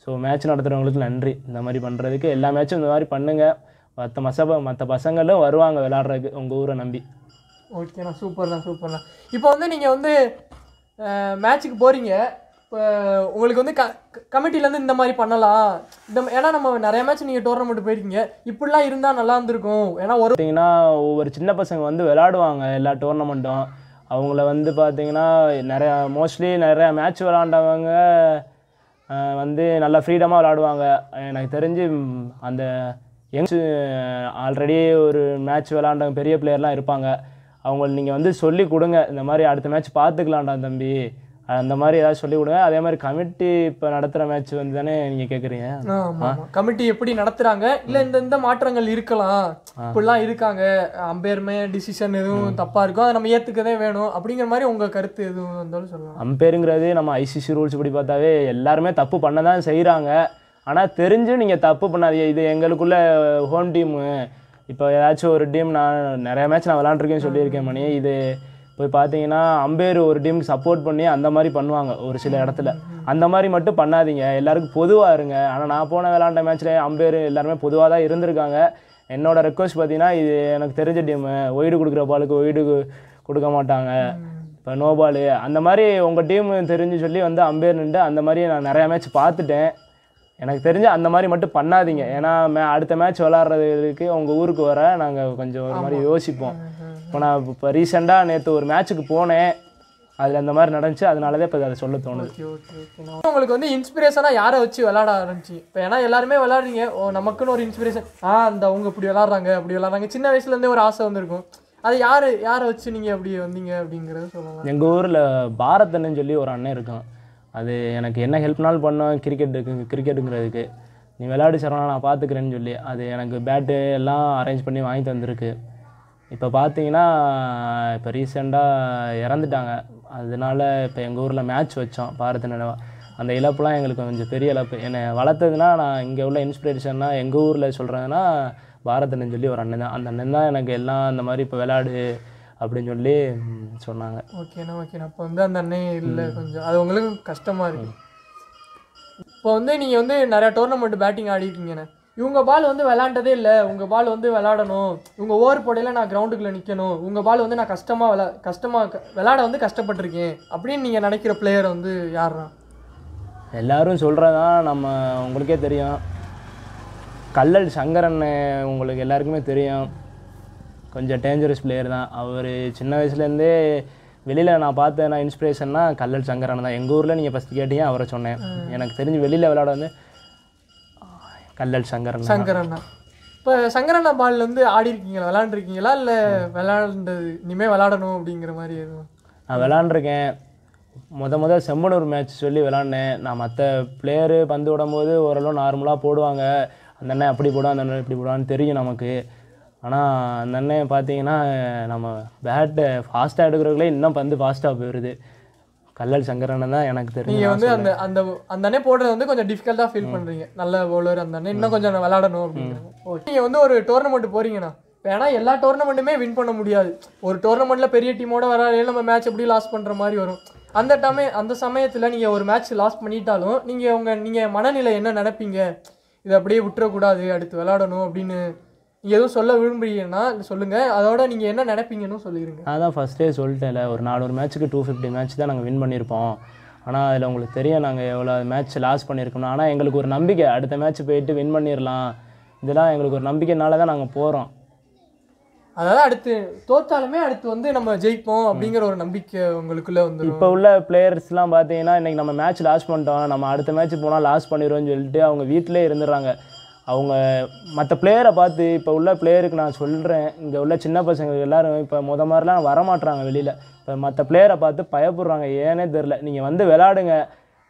ஸோ மேட்ச் நடத்துகிறவங்களுக்கு நன்றி. இந்த மாதிரி பண்ணுறதுக்கு எல்லா மேட்சும் இந்த மாதிரி பண்ணுங்கள் மற்ற மசப மற்ற பசங்களும் வருவாங்க விளாட்றதுக்கு உங்கள் ஊரை நம்பி. ஓகேண்ணா சூப்பர்ண்ணா சூப்பர்ண்ணா இப்போ வந்து நீங்கள் வந்து மேட்ச்சுக்கு போகிறீங்க இப்போ உங்களுக்கு வந்து க கமிட்டிலேருந்து இந்த மாதிரி பண்ணலாம். இந்த ஏன்னா நம்ம நிறைய மேட்ச் நீங்கள் டோர்னமெண்ட் போயிருக்கீங்க. இப்படிலாம் இருந்தால் நல்லா இருந்திருக்கும். ஏன்னா ஒரு பார்த்தீங்கன்னா ஒவ்வொரு சின்ன பசங்க வந்து விளாடுவாங்க எல்லா டோர்னமெண்ட்டும் அவங்கள வந்து பார்த்தீங்கன்னா நிறையா மோஸ்ட்லி நிறையா மேட்ச் விளாண்டவங்க வந்து நல்லா ஃப்ரீடமாக விளாடுவாங்க எனக்கு தெரிஞ்சு அந்த யங்ஸ் ஆல்ரெடி ஒரு மேட்ச் விளாண்டவங்க பெரிய பிளேயர்லாம் இருப்பாங்க. அவங்கள நீங்கள் வந்து சொல்லி கொடுங்க. இந்த மாதிரி அடுத்த மேட்ச் பார்த்துக்கலாம்டா தம்பி. அந்த மாதிரி ஏதாவது சொல்லி கொடுங்க. அதே மாதிரி கமிட்டி இப்போ நடத்துகிற மேட்ச் வந்து தானே நீங்கள் கேட்குறீங்க கமிட்டி எப்படி நடத்துகிறாங்க இல்லை இந்த இந்த மாற்றங்கள் இருக்கலாம். இப்படிலாம் இருக்காங்க. அம்பேர்மே டிசிஷன் எதுவும் தப்பாக இருக்கும் அதை நம்ம ஏற்றுக்கதே வேணும். அப்படிங்கிற மாதிரி உங்கள் கருத்து எதுவும் இருந்தாலும் சொல்லலாம் அம்பேருங்கிறது நம்ம ஐசிசி ரூல்ஸ் படி பார்த்தாவே எல்லாருமே தப்பு பண்ண தான் செய்கிறாங்க ஆனால் தெரிஞ்சு நீங்கள் தப்பு பண்ணாதீங்க. இது எங்களுக்குள்ள ஹோம் டீமு இப்போ ஏதாச்சும் ஒரு டீம் நான் நிறைய மேட்ச் நான் விளாண்டுருக்கேன்னு சொல்லியிருக்கேன் மணி. இது போய் பார்த்தீங்கன்னா அம்பேர் ஒரு டீமுக்கு சப்போர்ட் பண்ணி அந்த மாதிரி பண்ணுவாங்க ஒரு சில இடத்துல. அந்த மாதிரி மட்டும் பண்ணாதீங்க. எல்லாருக்கும் பொதுவாக இருங்க. ஆனால் நான் போன விளாண்ட மேட்ச்சில் அம்பேர் எல்லாருமே பொதுவாக தான் இருந்திருக்காங்க. என்னோடய ரெக்வஸ்ட் பார்த்தீங்கன்னா இது எனக்கு தெரிஞ்ச டீமு ஒய்டு கொடுக்குற பாலுக்கு ஒய்டு கொடுக்க மாட்டாங்க. இப்போ நோ பாலு அந்த மாதிரி உங்கள் டீம் தெரிஞ்சு சொல்லி வந்து அம்பேர் நின்று அந்த மாதிரி நான் நிறையா மேட்ச் பார்த்துட்டேன். எனக்கு தெரிஞ்சு அந்த மாதிரி மட்டும் பண்ணாதீங்க. ஏன்னா மே அடுத்த மேட்ச் விளாட்றதுக்கு உங்கள் ஊருக்கு வர நாங்கள் கொஞ்சம் ஒரு மாதிரி யோசிப்போம். இப்போ நான் இப்போ ரீசெண்டாக நேற்று ஒரு மேட்ச்சுக்கு போனேன். அதில் அந்த மாதிரி நடந்துச்சு. அதனால தான் இப்போ அதை சொல்ல தோணுது. உங்களுக்கு வந்து இன்ஸ்பிரேஷனாக யாரை வச்சு விளாட ஆரம்பிச்சு? இப்போ ஏன்னா எல்லாருமே விளாடுறீங்க ஓ நமக்குன்னு ஒரு இன்ஸ்பிரேஷன் ஆ அந்த அவங்க இப்படி விளாட்றாங்க அப்படி விளாட்றாங்க சின்ன வயசுலேருந்தே ஒரு ஆசை வந்திருக்கும். அது யார் யாரை வச்சு நீங்கள் அப்படி வந்தீங்க அப்படிங்கிறத சொல்லலாம் எங்கள் ஊரில் பாரத் சொல்லி ஒரு அண்ணன் இருக்கான். அது எனக்கு என்ன ஹெல்ப்னாலும் பண்ணுவேன். கிரிக்கெட்டுக்கு கிரிக்கெட்டுங்கிறதுக்கு நீ விளையாடு சரவணா நான் பார்த்துக்கிறேன்னு சொல்லி. அது எனக்கு பேட்டு எல்லாம் அரேஞ்ச் பண்ணி வாங்கி தந்திருக்கு. இப்போ பார்த்தீங்கன்னா இப்போ ரீசெண்டாக இறந்துட்டாங்க. அதனால இப்போ எங்கள் ஊரில் மேட்ச் வச்சோம் பாரத நினைவா அந்த இழப்புலாம் எங்களுக்கு கொஞ்சம் பெரிய இழப்பு. என்னை வளர்த்ததுன்னா நான் இங்கே உள்ள இன்ஸ்பிரேஷன்னா எங்கள் ஊரில் சொல்கிறதுனா பாரதன்னு சொல்லி ஒரு அண்ணன் தான். அந்த அண்ணன் தான் எனக்கு எல்லாம் அந்த மாதிரி இப்போ விளையாடு அப்படின்னு சொல்லி சொன்னாங்க. ஓகேண்ணா ஓகேண்ணா. அப்போ வந்து அந்த அண்ணே இல்லை கொஞ்சம். அது உங்களுக்கு கஷ்டமாக இருக்கு. இப்போ வந்து நீங்கள் வந்து நிறையா டோர்னமெண்ட் பேட்டிங் ஆடிருக்கீங்கண்ணே இவங்க பால் வந்து விளாண்டதே இல்லை. உங்கள் பால் வந்து விளாடணும் இவங்க ஓவர் போடையில் நான் கிரவுண்டுக்குள்ளே நிற்கணும் உங்கள் பால் வந்து நான் கஷ்டமாக விளா கஷ்டமாக விளாட வந்து கஷ்டப்பட்டிருக்கேன். அப்படின்னு நீங்கள் நினைக்கிற பிளேயர் வந்து யாருண்ணா? எல்லாரும் சொல்கிறதான் நம்ம உங்களுக்கே தெரியும். கல்லல் சங்கரன் உங்களுக்கு எல்லாருக்குமே தெரியும். கொஞ்சம் டேஞ்சரஸ் பிளேயர் தான். அவர் சின்ன வயசுலேருந்தே வெளியில் நான் பார்த்த நான் இன்ஸ்பிரேஷன்னா கல்லல் சங்கரன் தான். எங்கள் ஊரில் நீங்கள் ஃபஸ்ட்டு கேட்டீங்க அவரை சொன்னேன். எனக்கு தெரிஞ்சு வெளியில் விளையாட வந்து கல்லல் சங்கரன் தான். சங்கரண்ணா இப்போ சங்கரண்ணா பால் வந்து ஆடி இருக்கீங்களா? விளாண்டுருக்கீங்களா இல்லை விளாண்டது இனிமேல் விளாடணும் அப்படிங்கிற மாதிரி எதுவும்? நான் விளாண்டுருக்கேன் முத முத செம்மனூர் மேட்ச் சொல்லி விளாண்டேன் நான் மற்ற பிளேயரு பந்து விடும்போது ஓரளவு நார்மலாக போடுவாங்க. அந்த அண்ணன் அப்படி போடுவான் அந்த அண்ணன் இப்படி போடுவான்னு தெரியும் நமக்கு. ஆனால் அந்த அண்ணன் பார்த்தீங்கன்னா நம்ம பேட்டை ஃபாஸ்ட்டாக எடுக்கிறவங்களே இன்னும் பந்து ஃபாஸ்ட்டாக போயிடுது கல்லல் சங்கரன் தான் எனக்கு தெரியும் நீங்கள் வந்து அந்த அந்த அந்த அண்ணே போடுறது வந்து கொஞ்சம் டிஃபிகல்ட்டாக ஃபீல் பண்ணுறீங்க நல்ல பவுலர் அந்த அண்ணே இன்னும் கொஞ்சம் விளாடணும் அப்படிங்கிறது ஓகே நீங்கள் வந்து ஒரு டோர்னமெண்ட் போறீங்கண்ணா இப்போ ஏன்னா எல்லா டோர்னமெண்ட்டுமே வின் பண்ண முடியாது. ஒரு டோர்னமெண்ட்டில் பெரிய டீமோட வராது நம்ம மேட்ச் எப்படி லாஸ் பண்ணுற மாதிரி வரும். அந்த டமே அந்த சமயத்தில் நீங்கள் ஒரு மேட்ச் லாஸ் பண்ணிட்டாலும் நீங்கள் உங்கள் நீங்கள் மனநிலை என்ன நினைப்பீங்க? இதை அப்படியே விட்டுறக்கூடாது அடுத்து விளாடணும் அப்படின்னு எதுவும் சொல்ல விரும்புறீங்கன்னா சொல்லுங்கள் அதோட நீங்கள் என்ன நினைப்பீங்கன்னு சொல்லிடுங்க நான் தான் ஃபஸ்ட்டே சொல்லிட்டேன்ல ஒரு நானூறு மேட்ச்சுக்கு டூ ஃபிஃப்டி மேட்ச் தான் நாங்கள் வின் பண்ணியிருப்போம் ஆனால் அதில் உங்களுக்கு தெரியும் நாங்கள் எவ்வளோ மேட்ச் லாஸ் பண்ணியிருக்கோம் ஆனால் எங்களுக்கு ஒரு நம்பிக்கை அடுத்த மேட்ச் போயிட்டு வின் பண்ணிடலாம் இதெல்லாம் எங்களுக்கு ஒரு நம்பிக்கைனால தான் நாங்கள் போகிறோம் அதாவது அடுத்து தோத்தாலுமே அடுத்து வந்து நம்ம ஜெயிப்போம் அப்படிங்கிற ஒரு நம்பிக்கை உங்களுக்குள்ள வந்துடும் இப்போ உள்ள பிளேயர்ஸ்லாம் பார்த்தீங்கன்னா இன்றைக்கி நம்ம மேட்ச் லாஸ் பண்ணிட்டோம். நம்ம அடுத்த மேட்ச் போனால் லாஸ் பண்ணிடுவோம்னு சொல்லிட்டு அவங்க வீட்டிலே இருந்துடுறாங்க. அவங்க மற்ற பிளேயரை பார்த்து இப்போ உள்ள பிளேயருக்கு நான் சொல்கிறேன் இங்கே உள்ள சின்ன பசங்க எல்லோரும் இப்போ முத மாதிரிலாம் வரமாட்றாங்க வெளியில். இப்போ மற்ற பிளேயரை பார்த்து பயப்படுறாங்க ஏனே தெரில நீங்கள் வந்து விளாடுங்க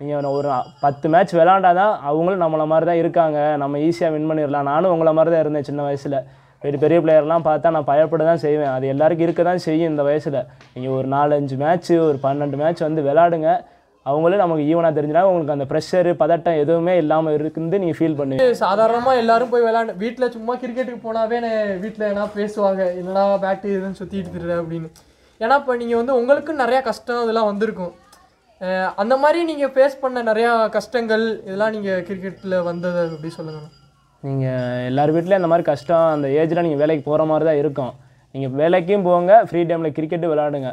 நீங்கள் ஒரு பத்து மேட்ச் விளாண்டாதான் அவங்களும் நம்மளை மாதிரி தான் இருக்காங்க. நம்ம ஈஸியாக வின் பண்ணிடலாம். நானும் உங்களை மாதிரி தான் இருந்தேன் சின்ன வயசில். பெரிய பெரிய பிளேயர்லாம் பார்த்தா நான் பயப்பட தான் செய்வேன். அது எல்லாருக்கும் இருக்க தான் செய்யும் இந்த வயசில். நீங்கள் ஒரு நாலஞ்சு மேட்ச்சு ஒரு பன்னெண்டு மேட்ச் வந்து விளாடுங்க அவங்களும் நமக்கு ஈவனாக தெரிஞ்சுனா உங்களுக்கு அந்த ப்ரெஷரு பதட்டம் எதுவுமே இல்லாமல் இருந்து நீங்கள் ஃபீல் பண்ணுவீங்க சாதாரணமா எல்லாரும் போய் விளையாண்டு வீட்டில் சும்மா கிரிக்கெட்டுக்கு போனாவே வீட்டில் என்ன பேசுவாங்க. என்னடா பேட்டு இதுன்னு சுற்றிட்டு திரு அப்படின்னு. ஏன்னா இப்போ நீங்கள் வந்து உங்களுக்கும் நிறையா கஷ்டம் இதெல்லாம் வந்திருக்கும். அந்த மாதிரி நீங்கள் ஃபேஸ் பண்ண நிறையா கஷ்டங்கள் இதெல்லாம் நீங்கள் கிரிக்கெட்டில் வந்தது அப்படி சொல்லுங்கண்ணா நீங்கள் எல்லார் வீட்லேயும் அந்த மாதிரி கஷ்டம் அந்த ஏஜில் நீங்கள் வேலைக்கு போகிற மாதிரி தான் இருக்கும். நீங்கள் வேலைக்கும் போங்க ஃப்ரீ டைமில் கிரிக்கெட்டு விளையாடுங்க.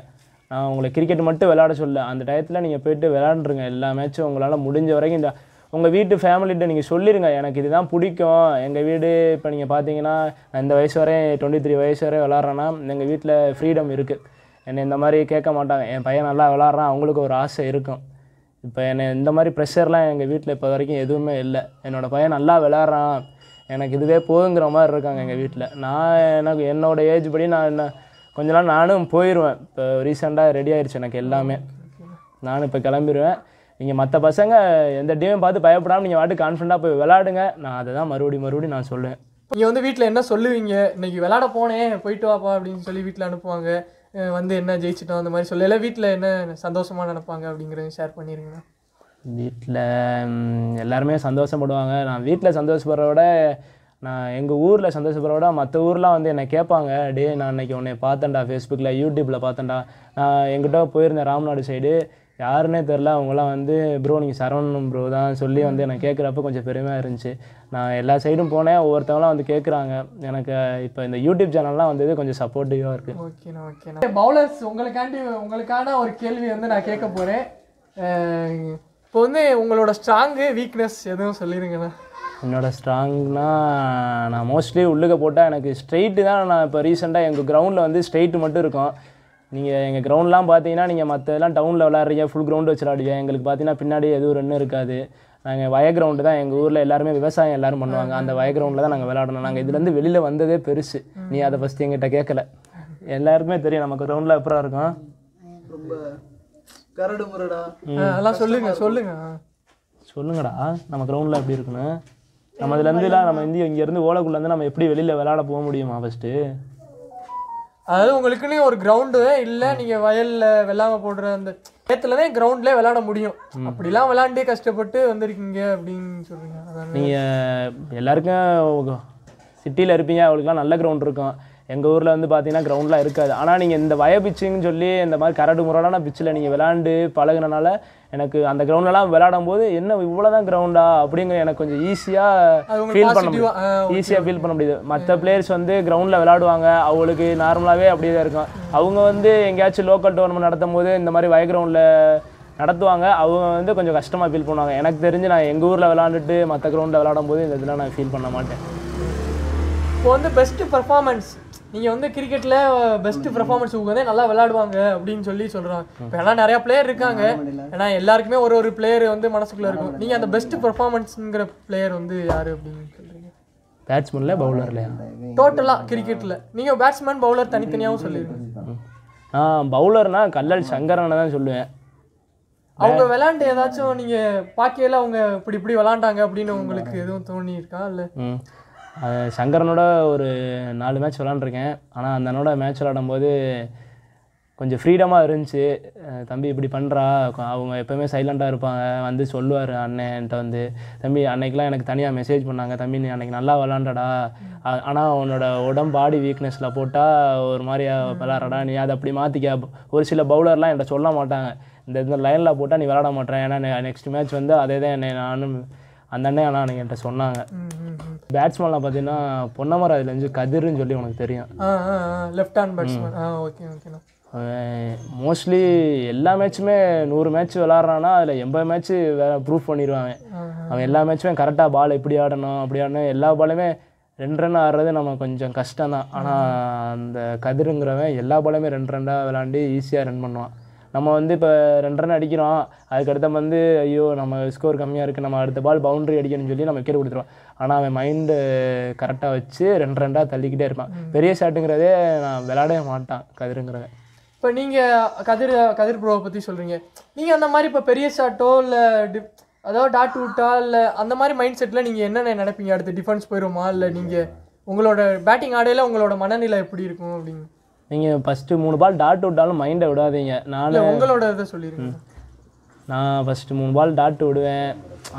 நான் உங்களை கிரிக்கெட் மட்டும் விளையாட சொல்ல அந்த டயத்தில் நீங்கள் போயிட்டு விளாண்டுருங்க எல்லா மேட்சும் உங்களால் முடிஞ்ச வரைக்கும் இந்த உங்கள் வீட்டு ஃபேமிலிகிட்ட நீங்கள் சொல்லிடுங்க எனக்கு இதுதான் பிடிக்கும். எங்கள் வீடு இப்போ நீங்கள் பார்த்தீங்கன்னா இந்த வயசு வரையும் டுவெண்ட்டி த்ரீ வயசு வரை விளாட்றேன்னா எங்கள் வீட்டில் ஃப்ரீடம் இருக்குது என்னை இந்த மாதிரி கேட்க மாட்டாங்க. என் பையன் நல்லா விளாட்றான் அவங்களுக்கு ஒரு ஆசை இருக்கும். இப்போ என்னை இந்த மாதிரி ப்ரெஷர்லாம் எங்கள் வீட்டில் இப்போ வரைக்கும் எதுவுமே இல்லை. என்னோடய பையன் நல்லா விளாட்றான் எனக்கு இதுவே போதுங்கிற மாதிரி இருக்காங்க எங்கள் வீட்டில் நான் எனக்கு என்னோடய ஏஜ் படி நான் என்ன கொஞ்ச நாள் நானும் போயிடுவேன் இப்போ ரீசெண்டாக ரெடி ஆயிடுச்சு எனக்கு எல்லாமே. நானும் இப்போ கிளம்பிடுவேன் நீங்கள் மற்ற பசங்க எந்த டீமையும் பார்த்து பயப்படாமல் நீங்கள் வாட்டு கான்ஃபிடண்ட்டாக போய் விளாடுங்க நான் அதை தான் மறுபடியும் மறுபடியும் நான் சொல்லுவேன். நீங்கள் வந்து வீட்டில் என்ன சொல்லுவீங்க? இன்னைக்கு விளையாட போனேன் போயிட்டு வாப்பா அப்படின்னு சொல்லி வீட்டில் அனுப்புவாங்க. வந்து என்ன ஜெயிச்சிட்டோம் அந்த மாதிரி சொல்லல வீட்டில் என்ன சந்தோஷமாக நினைப்பாங்க அப்படிங்கிறத ஷேர் பண்ணிடுங்கண்ணா வீட்டில் எல்லாருமே சந்தோஷப்படுவாங்க. நான் வீட்டில் சந்தோஷப்படுறத விட நான் எங்கள் ஊரில் சந்தோஷப்படுறோட மற்ற ஊர்லாம் வந்து என்னை கேட்பாங்க டே நான் இன்னைக்கு உன்னை பார்த்தேன்டா ஃபேஸ்புக்கில் யூடியூப்பில் பார்த்தேன்டா. நான் எங்கிட்ட போயிருந்தேன் ராம்நாடு சைடு யாருன்னே தெரில அவங்களாம் வந்து ப்ரோ நீங்கள் சரவணன் ப்ரோ தான் சொல்லி வந்து என்னை கேட்குறப்ப கொஞ்சம் பெருமையாக இருந்துச்சு. நான் எல்லா சைடும் போனேன் ஒவ்வொருத்தவங்களாம் வந்து கேட்குறாங்க. எனக்கு இப்போ இந்த யூடியூப் சேனல்லாம் வந்தது கொஞ்சம் சப்போர்ட்டிவாக இருக்குது ஓகேண்ணா ஓகேண்ணா பவுலர்ஸ் உங்களுக்காண்டி உங்களுக்கான ஒரு கேள்வி வந்து நான் கேட்க போகிறேன் இப்போ வந்து உங்களோட ஸ்ட்ராங்கு வீக்னஸ் எதுவும் சொல்லிடுங்கண்ணா என்னோட ஸ்ட்ராங்னா நான் மோஸ்ட்லி உள்ளுக்க போட்டால் எனக்கு ஸ்ட்ரெயிட்டு தான். நான் இப்போ ரீசெண்டாக எங்கள் கிரவுண்டில் வந்து ஸ்ட்ரெயிட்டு மட்டும் இருக்கும். நீங்கள் எங்கள் கிரவுண்ட்லாம் பார்த்தீங்கன்னா நீங்கள் மற்றதெல்லாம் டவுனில் விளாட்றீங்க ஃபுல் கிரவுண்டு வச்சு விளாடுவீங்க எங்களுக்கு பார்த்தீங்கன்னா பின்னாடி எதுவும் ரன் இருக்காது. நாங்கள் வய கிரவுண்டு தான். எங்கள் ஊரில் எல்லாருமே விவசாயம் எல்லாரும் பண்ணுவாங்க. அந்த வய கிரவுண்டில் தான் நாங்கள் விளாடணும் நாங்கள் இதுலேருந்து வெளியில் வந்ததே பெருசு. நீ அதை ஃபஸ்ட்டு எங்கிட்ட கேட்கல எல்லாருக்குமே தெரியும் நமக்கு கிரவுண்டில் எப்பறம் இருக்கும். ரொம்ப கரடு முரடா. அதெல்லாம் சொல்லுங்க சொல்லுங்க. சொல்லுங்கடா. நம்ம கிரவுண்டில் எப்படி இருக்குன்னு. நம்ம இதுலேருந்துலாம் நம்ம இந்திய இங்கேருந்து ஓலக்குள்ளேருந்து நம்ம எப்படி வெளியில் விளாட போக முடியுமா ஃபஸ்ட்டு அதாவது உங்களுக்குன்னு ஒரு கிரவுண்டு இல்லை நீங்கள் வயலில் வெள்ளாமை போடுற அந்த ஏத்துல தான் கிரவுண்ட்லேயே விளையாட முடியும். அப்படிலாம் விளாண்டே கஷ்டப்பட்டு வந்திருக்கீங்க அப்படின்னு சொல்றீங்க. அதான். நீங்கள் எல்லாருக்கும் சிட்டியில் இருப்பீங்க அவங்களுக்குலாம் நல்ல கிரவுண்ட் இருக்கும். எங்கள் ஊரில் வந்து பார்த்தீங்கன்னா கிரவுண்ட்லாம் இருக்காது. ஆனால் நீங்கள் இந்த வய பிச்சுன்னு சொல்லி இந்த மாதிரி கரடு முரடான பிச்சில் நீங்கள் விளாண்டு பழகுனனால எனக்கு அந்த கிரவுண்ட்லலாம் விளையாடும் போது என்ன இவ்வளோ தான் கிரவுண்டா அப்படிங்கிற எனக்கு கொஞ்சம் ஈஸியாக ஃபீல் பண்ண முடியும் ஈஸியாக ஃபீல் பண்ண முடியுது. மற்ற பிளேயர்ஸ் வந்து கிரவுண்டில் விளையாடுவாங்க. அவங்களுக்கு நார்மலாகவே அப்படியே தான் இருக்கும். அவங்க வந்து எங்கேயாச்சும் லோக்கல் டோர்னமெண்ட் நடத்தும் போது இந்த மாதிரி வய கிரவுண்டில் நடத்துவாங்க. அவங்க வந்து கொஞ்சம் கஷ்டமாக ஃபீல் பண்ணுவாங்க. எனக்கு தெரிஞ்சு நான் எங்கள் ஊரில் விளாண்டுட்டு மற்ற கிரவுண்டில் விளாடும் போது இந்த இதெல்லாம் நான் ஃபீல் பண்ண மாட்டேன். இப்போ வந்து பெஸ்ட் பெர்ஃபார்மன்ஸ் நீங்கள் வந்து கிரிக்கெட்டில் பெஸ்ட் பெர்ஃபார்மன்ஸ் வந்து நல்லா விளையாடுவாங்க அப்படின்னு சொல்லி சொல்கிறாங்க இப்போ ஏன்னா நிறையா பிளேயர் இருக்காங்க. ஏன்னா எல்லாருக்குமே ஒரு ஒரு பிளேயர் வந்து மனசுக்குள்ளே இருக்கும். நீங்கள் அந்த பெஸ்ட் பெர்ஃபார்மன்ஸுங்கிற பிளேயர் வந்து யார் அப்படின்னு சொல்கிறீங்க பேட்ஸ்மேனில் பவுலர்லையா டோட்டலாக கிரிக்கெட்டில் நீங்கள் பேட்ஸ்மேன் பவுலர் தனித்தனியாகவும் சொல்லிடுங்க. நான் பவுலர்னா கல்லல் சங்கரனை தான் சொல்லுவேன். அவங்க விளாண்டு ஏதாச்சும் நீங்கள் பார்க்கையில அவங்க இப்படி இப்படி விளாண்டாங்க அப்படின்னு உங்களுக்கு எதுவும் தோணி இருக்கா இல்லை அது சங்கரனோட ஒரு நாலு மேட்ச் விளாண்டுருக்கேன். ஆனால் அந்த அண்ணனோட மேட்ச் விளாடும்போது கொஞ்சம் ஃப்ரீடமாக இருந்துச்சு. தம்பி இப்படி பண்ணுறா அவங்க எப்போவுமே சைலண்ட்டாக இருப்பாங்க. வந்து சொல்லுவார் அண்ணன்ட்ட வந்து தம்பி அன்னைக்கெலாம் எனக்கு தனியாக மெசேஜ் பண்ணாங்க. தம்பி நீ அன்னைக்கு நல்லா விளாண்டடா. ஆனால் உன்னோட உடம்பு பாடி வீக்னஸில் போட்டால் ஒரு மாதிரியா விளாட்றடா. நீ அதை அப்படி மாற்றிக்க ஒரு சில பவுலர்லாம் என்கிட்ட சொல்ல மாட்டாங்க. இந்த இந்த லைனில் போட்டால் நீ விளாட மாட்டேன் ஏன்னா நெக்ஸ்ட் மேட்ச் வந்து அதே தான் என்னை நானும் அந்த அண்ணன் ஆனால் என்கிட்ட சொன்னாங்க. பேட்ஸ்மேன்லாம் பார்த்தீங்கன்னா பொன்னமராஜிலேருந்து கதிர்னு சொல்லி உனக்கு தெரியும். லெஃப்ட் ஹேண்ட் பேட்ஸ்மேன் ஓகே ஓகேண்ணா மோஸ்ட்லி எல்லா மேட்சுமே நூறு மேட்ச் விளாட்றான்னா அதில் எண்பது மேட்ச்சு வேற ப்ரூஃப் பண்ணிடுவாங்க அவன் எல்லா மேட்சுமே கரெக்டாக பால் எப்படி ஆடணும் அப்படி ஆடணும் எல்லா பாலுமே ரெண்டு ரன் ஆடுறது நம்ம கொஞ்சம் கஷ்டம் தான் ஆனால் அந்த கதிருங்கிறவன் எல்லா பாலுமே ரெண்டு ரெண்டாக விளாண்டு ஈஸியாக ரன் பண்ணுவான். நம்ம வந்து இப்போ ரெண்டு ரன் அடிக்கிறோம். அதுக்கடுத்த வந்து ஐயோ நம்ம ஸ்கோர் கம்மியாக இருக்குது நம்ம அடுத்த பால் பவுண்டரி அடிக்கணும்னு சொல்லி நம்ம விக்கெட் கொடுத்துருவோம். ஆனால் அவன் மைண்டு கரெக்டாக வச்சு ரெண்டு ரெண்டாக தள்ளிக்கிட்டே இருப்பான். பெரிய ஷாட்டுங்கிறதே நான் விளையாடவே மாட்டான் கதிருங்கிறவன் இப்போ நீங்கள் கதிர் கதிர் ப்ரோவை பற்றி சொல்கிறீங்க நீங்கள் அந்த மாதிரி இப்போ பெரிய ஷாட்டோ இல்லை டிப் அதாவது டாட் விட்டா இல்லை அந்த மாதிரி மைண்ட் செட்டில் நீங்கள் என்னென்ன நினைப்பீங்க? அடுத்து டிஃபென்ஸ் போயிடுமா இல்லை நீங்கள் உங்களோட பேட்டிங் ஆடையில் உங்களோட மனநிலை எப்படி இருக்கும் அப்படின்னு? நீங்கள் ஃபஸ்ட்டு மூணு பால் டாட் விட்டாலும் மைண்டை விடாதீங்க. நானும் உங்களோட இதை சொல்லிடுங்க நான் ஃபஸ்ட்டு மூணு பால் டாட் விடுவேன்.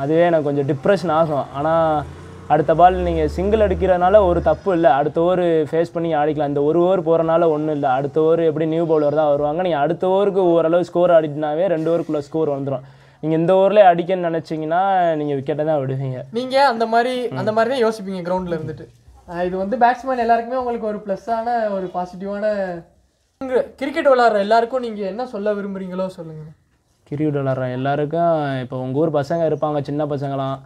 அதுவே எனக்கு கொஞ்சம் டிப்ரெஷன் ஆகும். ஆனால் அடுத்த பால் நீங்கள் சிங்கிள் அடிக்கிறனால ஒரு தப்பு இல்லை. அடுத்த ஓவர் ஃபேஸ் பண்ணி ஆடிக்கலாம். இந்த ஒரு ஓவர் போகிறனால ஒன்றும் இல்லை. அடுத்த ஓவர் எப்படி நியூ பவுலர் தான் வருவாங்க நீங்கள் அடுத்த ஓவருக்கு ஓரளவு ஸ்கோர் ஆடிட்டினாவே ரெண்டு ஓவருக்குள்ளே ஸ்கோர் வந்துடும் நீங்கள் இந்த ஓவர்லேயே அடிக்கணும்னு நினச்சிங்கன்னா நீங்கள் விக்கெட்டை தான் விடுவீங்க. நீங்க அந்த மாதிரி அந்த மாதிரி தான் யோசிப்பீங்க கிரவுண்ட்ல இருந்துட்டு. இது வந்து பேட்ஸ்மேன் எல்லாருக்குமே உங்களுக்கு ஒரு ப்ளஸ்ஸான ஒரு பாசிட்டிவான கிரிக்கெட் விளாட்ற எல்லாருக்கும் நீங்கள் என்ன சொல்ல விரும்புகிறீங்களோ சொல்லுங்கள் கிரிக்கெட் விளாட்ற எல்லாருக்கும் இப்போ உங்கள் ஊர் பசங்க இருப்பாங்க சின்ன பசங்களாம்.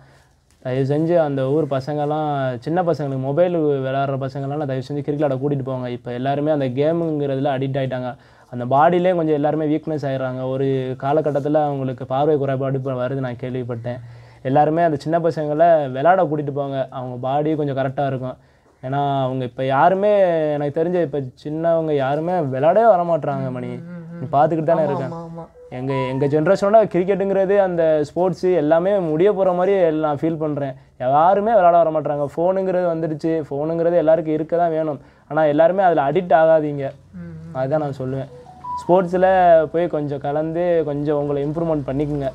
தயவு செஞ்சு அந்த ஊர் பசங்கள்லாம் சின்ன பசங்களுக்கு மொபைல் விளாட்ற பசங்களாம் தயவு செஞ்சு கிரிக்கெட் விளாட கூட்டிகிட்டு போவாங்க இப்போ எல்லாருமே அந்த கேமுங்கிறதுல அடிக்ட் ஆகிட்டாங்க அந்த பாடியிலே கொஞ்சம் எல்லாருமே வீக்னஸ் ஆயிடுறாங்க. ஒரு காலகட்டத்தில் அவங்களுக்கு பார்வை குறைபாடு இப்போ வருது நான் கேள்விப்பட்டேன். எல்லாருமே அந்த சின்ன பசங்களை விளாட கூட்டிகிட்டு போவாங்க அவங்க பாடி கொஞ்சம் கரெக்டாக இருக்கும். ஏன்னா அவங்க இப்போ யாருமே எனக்கு தெரிஞ்ச இப்போ சின்னவங்க யாருமே விளையாடவே வரமாட்றாங்க மணி. பார்த்துக்கிட்டு தானே இருக்கேன் எங்கள் எங்கள் ஜென்ரேஷனோட கிரிக்கெட்டுங்கிறது அந்த ஸ்போர்ட்ஸு எல்லாமே முடிய போகிற மாதிரி நான் ஃபீல் பண்ணுறேன் யாருமே விளாட வர மாட்றாங்க ஃபோனுங்கிறது வந்துடுச்சு. ஃபோனுங்கிறது எல்லாருக்கும் இருக்க தான் வேணும். ஆனால் எல்லாருமே அதில் அடிக்ட் ஆகாதீங்க. அதுதான் நான் சொல்லுவேன். ஸ்போர்ட்ஸில் போய் கொஞ்சம் கலந்து கொஞ்சம் உங்களை இம்ப்ரூவ்மெண்ட் பண்ணிக்கோங்க.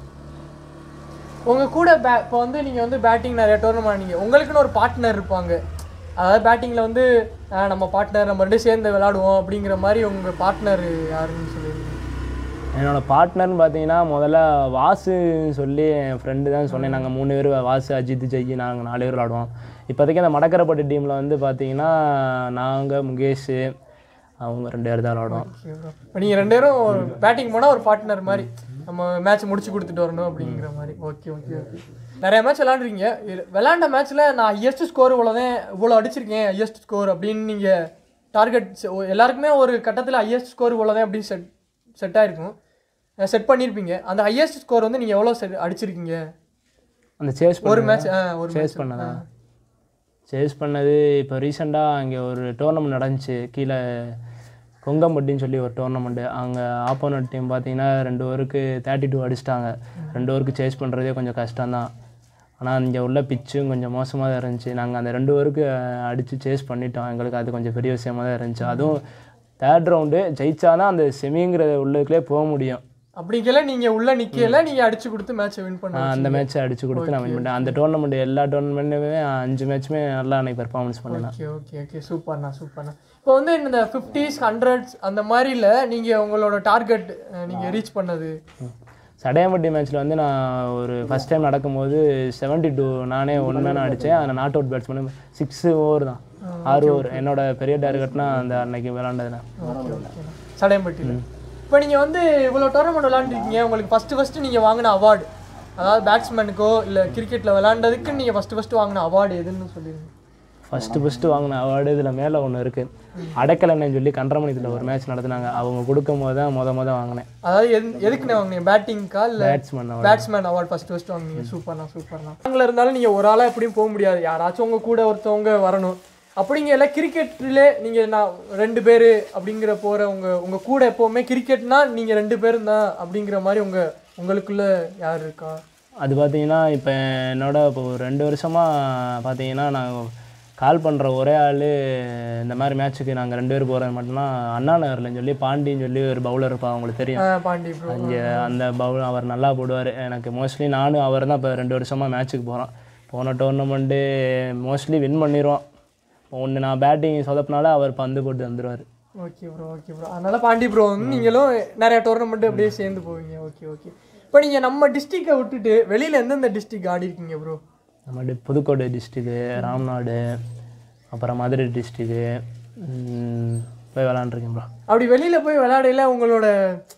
உங்க கூட பே இப்போ வந்து நீங்க வந்து பேட்டிங் நிறைய டோர்னமெண்ட் நீங்க உங்களுக்குன்னு ஒரு பார்ட்னர் இருப்பாங்க. அதாவது பேட்டிங்ல வந்து நம்ம பார்ட்னர் நம்ம ரெண்டு சேர்ந்து விளையாடுவோம் அப்படிங்கிற மாதிரி உங்க பார்ட்னர் யாருன்னு சொல்லுவீங்க? என்னோட பார்ட்னர்னு பார்த்தீங்கன்னா முதல்ல வாசுன்னு சொல்லி என் ஃப்ரெண்டு தான் சொன்னேன். நாங்கள் மூணு பேர் வாசு அஜித் ஜெய் நாங்கள் நாலு பேர் விளாடுவோம் இப்போதைக்கு அந்த மடக்கரப்பட்டு டீமில் வந்து பார்த்தீங்கன்னா நாங்கள் முகேஷ் அவங்க ரெண்டு பேர் தான் விளாடுவோம் இப்போ நீங்கள் ரெண்டு பேரும் பேட்டிங் போனால் ஒரு பார்ட்னர் மாதிரி நம்ம மேட்ச் முடிச்சு கொடுத்துட்டு வரணும் அப்படிங்கிற மாதிரி. ஓகே ஓகே ஓகே நிறைய மேட்ச் விளாண்டுறீங்க இது- விளாண்ட மேட்ச்சில் நான் ஹையஸ்ட் ஸ்கோர் இவ்வளோதான் இவ்வளோ அடிச்சிருக்கேன் ஹையஸ்ட் ஸ்கோர் அப்படின்னு நீங்கள் டார்கெட் எல்லாருக்குமே ஒரு கட்டத்தில் ஹையஸ்ட் ஸ்கோர் இவ்வளோதான் அப்படின்னு செட் செட் ஆயிருக்கும். செட் பண்ணியிருப்பீங்க அந்த ஹையஸ்ட் ஸ்கோர் வந்து நீங்கள் எவ்வளோ செட் அடிச்சிருக்கீங்க? அந்த சேஸ் ஒரு மேட்ச் ஒரு சேஸ் பண்ணதா? சேஸ் பண்ணது இப்போ ரீசெண்டாக அங்கே ஒரு டோர்னமெண்ட் நடந்துச்சு. கீழே கொங்கம்பட்டின்னு சொல்லி ஒரு டோர்னமெண்ட்டு அங்கே ஆப்போனட் டீம் பார்த்தீங்கன்னா ரெண்டு ஓவருக்கு தேர்ட்டி டூ அடிச்சிட்டாங்க. ரெண்டு ஓவருக்கு சேஸ் பண்ணுறதே கொஞ்சம் கஷ்டம்தான். ஆனால் இங்கே உள்ள பிச்சும் கொஞ்சம் மோசமாக தான் இருந்துச்சு. நாங்கள் அந்த ரெண்டு ஓவருக்கு அடித்து சேஸ் பண்ணிட்டோம். எங்களுக்கு அது கொஞ்சம் பெரிய விஷயமா தான் இருந்துச்சு. அதுவும் தேர்ட் ரவுண்டு ஜெயிச்சாதான் அந்த செமிங்கிற உள்ளதுக்குள்ளே போக முடியும். அப்படிங்கல நீங்கள் உள்ள நிற்கல நீங்கள் அடிச்சு கொடுத்து மேட்சை வின் பண்ண நான் அந்த மேட்ச்சை அடிச்சு கொடுத்து நான் வின் பண்ணிட்டேன். அந்த டோர்னமெண்ட் எல்லா டோர்னமெண்ட்டுமே அஞ்சு மேட்ச்சுமே நல்லா அன்னைக்கு பெர்ஃபார்மன்ஸ் பண்ணேன் ஓகே ஓகே ஓகே. சூப்பர்ண்ணா சூப்பர்ண்ணா இப்போ வந்து இந்த ஃபிஃப்டிஸ் ஹண்ட்ரட்ஸ் அந்த மாதிரில நீங்கள் உங்களோட டார்கெட் நீங்கள் ரீச் பண்ணது. சடையம்பட்டி மேட்ச்சில் வந்து நான் ஒரு ஃபஸ்ட் டைம் நடக்கும்போது செவன்ட்டி டூ நானே ஒன் மேன் அடித்தேன் அதில் not out batsman six over தான். ஆறு ஓவர் என்னோட பெரிய டார்கெட்னா அந்த அன்னைக்கு விளாண்டதுனா சடையம்பட்டியில். இப்போ நீங்கள் வந்து இவ்வளோ டோர்னமெண்ட் விளாண்டுருக்கீங்க உங்களுக்கு ஃபஸ்ட்டு ஃபஸ்ட்டு நீங்கள் வாங்கின அவார்டு அதாவது பேட்ஸ்மேனுக்கோ இல்லை கிரிக்கெட்டில் விளாண்டதுக்கு நீங்கள் ஃபஸ்ட்டு ஃபஸ்ட்டு வாங்கின அவார்டு எதுன்னு சொல்லிடுங்க ஃபஸ்ட்டு ஃபஸ்ட்டு வாங்கின அவார்டு இதில் மேலே ஒன்று இருக்குது அடைக்கலன்னு சொல்லி கன்றமணித்தில் ஒரு மேட்ச் நடத்துனாங்க. அவங்க கொடுக்கும் போது தான் மொத மொதல் வாங்கினேன். அதாவது எது எதுக்குண்ணே வாங்கினீங்க? பேட்டிங்க்கா இல்லை batsman award batsman award first first வாங்குனீங்க. சூப்பர்ண்ணா சூப்பர்ண்ணா நாங்கள இருந்தாலும் நீங்கள் ஒரு ஆளாக எப்படியும் போக முடியாது. யாராச்சும் உங்கள் கூட ஒருத்தவங்க வரணும். அப்படிங்கல கிரிக்கெட்லே நீங்கள் நான் ரெண்டு பேர் அப்படிங்கிற போகிற உங்கள் உங்கள் கூட எப்போவுமே கிரிக்கெட்னா நீங்கள் ரெண்டு பேரும் தான் அப்படிங்கிற மாதிரி உங்கள் உங்களுக்குள்ள யார் இருக்கா? அது பார்த்தீங்கன்னா இப்போ என்னோட இப்போ ஒரு ரெண்டு வருஷமாக பார்த்தீங்கன்னா நான் கால் பண்ணுற ஒரே ஆள் இந்த மாதிரி மேட்ச்சுக்கு நாங்கள் ரெண்டு பேர் போகிறது மட்டும்தான் அண்ணா நகர்லன்னு சொல்லி பாண்டின்னு சொல்லி ஒரு பவுலர் இருப்பா அவங்களுக்கு தெரியும். அங்கே அந்த பவுல் அவர் நல்லா போடுவார். எனக்கு மோஸ்ட்லி நானும் அவர் தான் இப்போ ரெண்டு வருஷமாக மேட்ச்சுக்கு போகிறோம் போன டோர்னமெண்ட்டு மோஸ்ட்லி வின் பண்ணிடுவோம் ஒன்று நான் பேட்டிங் சொதப்பினால அவர் பந்து போட்டு வந்துடுவார் ஓகே ப்ரோ ஓகே ப்ரோ அதனால பாண்டி ப்ரோ வந்து நீங்களும் நிறைய டோர்னமெண்ட் அப்படியே சேர்ந்து போவீங்க. ஓகே ஓகே இப்போ நீங்கள் நம்ம டிஸ்ட்ரிக்டை விட்டுட்டு வெளியில் எந்தெந்த டிஸ்ட்ரிக்ட் ஆடி இருக்கீங்க ப்ரோ நம்ம டி- புதுக்கோட்டை டிஸ்ட்ரிக்கு ராம்நாடு அப்புறம் மதுரை டிஸ்ட்ரிக்கு போய் விளாண்டுருக்கேன் ப்ரோ அப்படி வெளியில் போய் விளையாடையில உங்களோட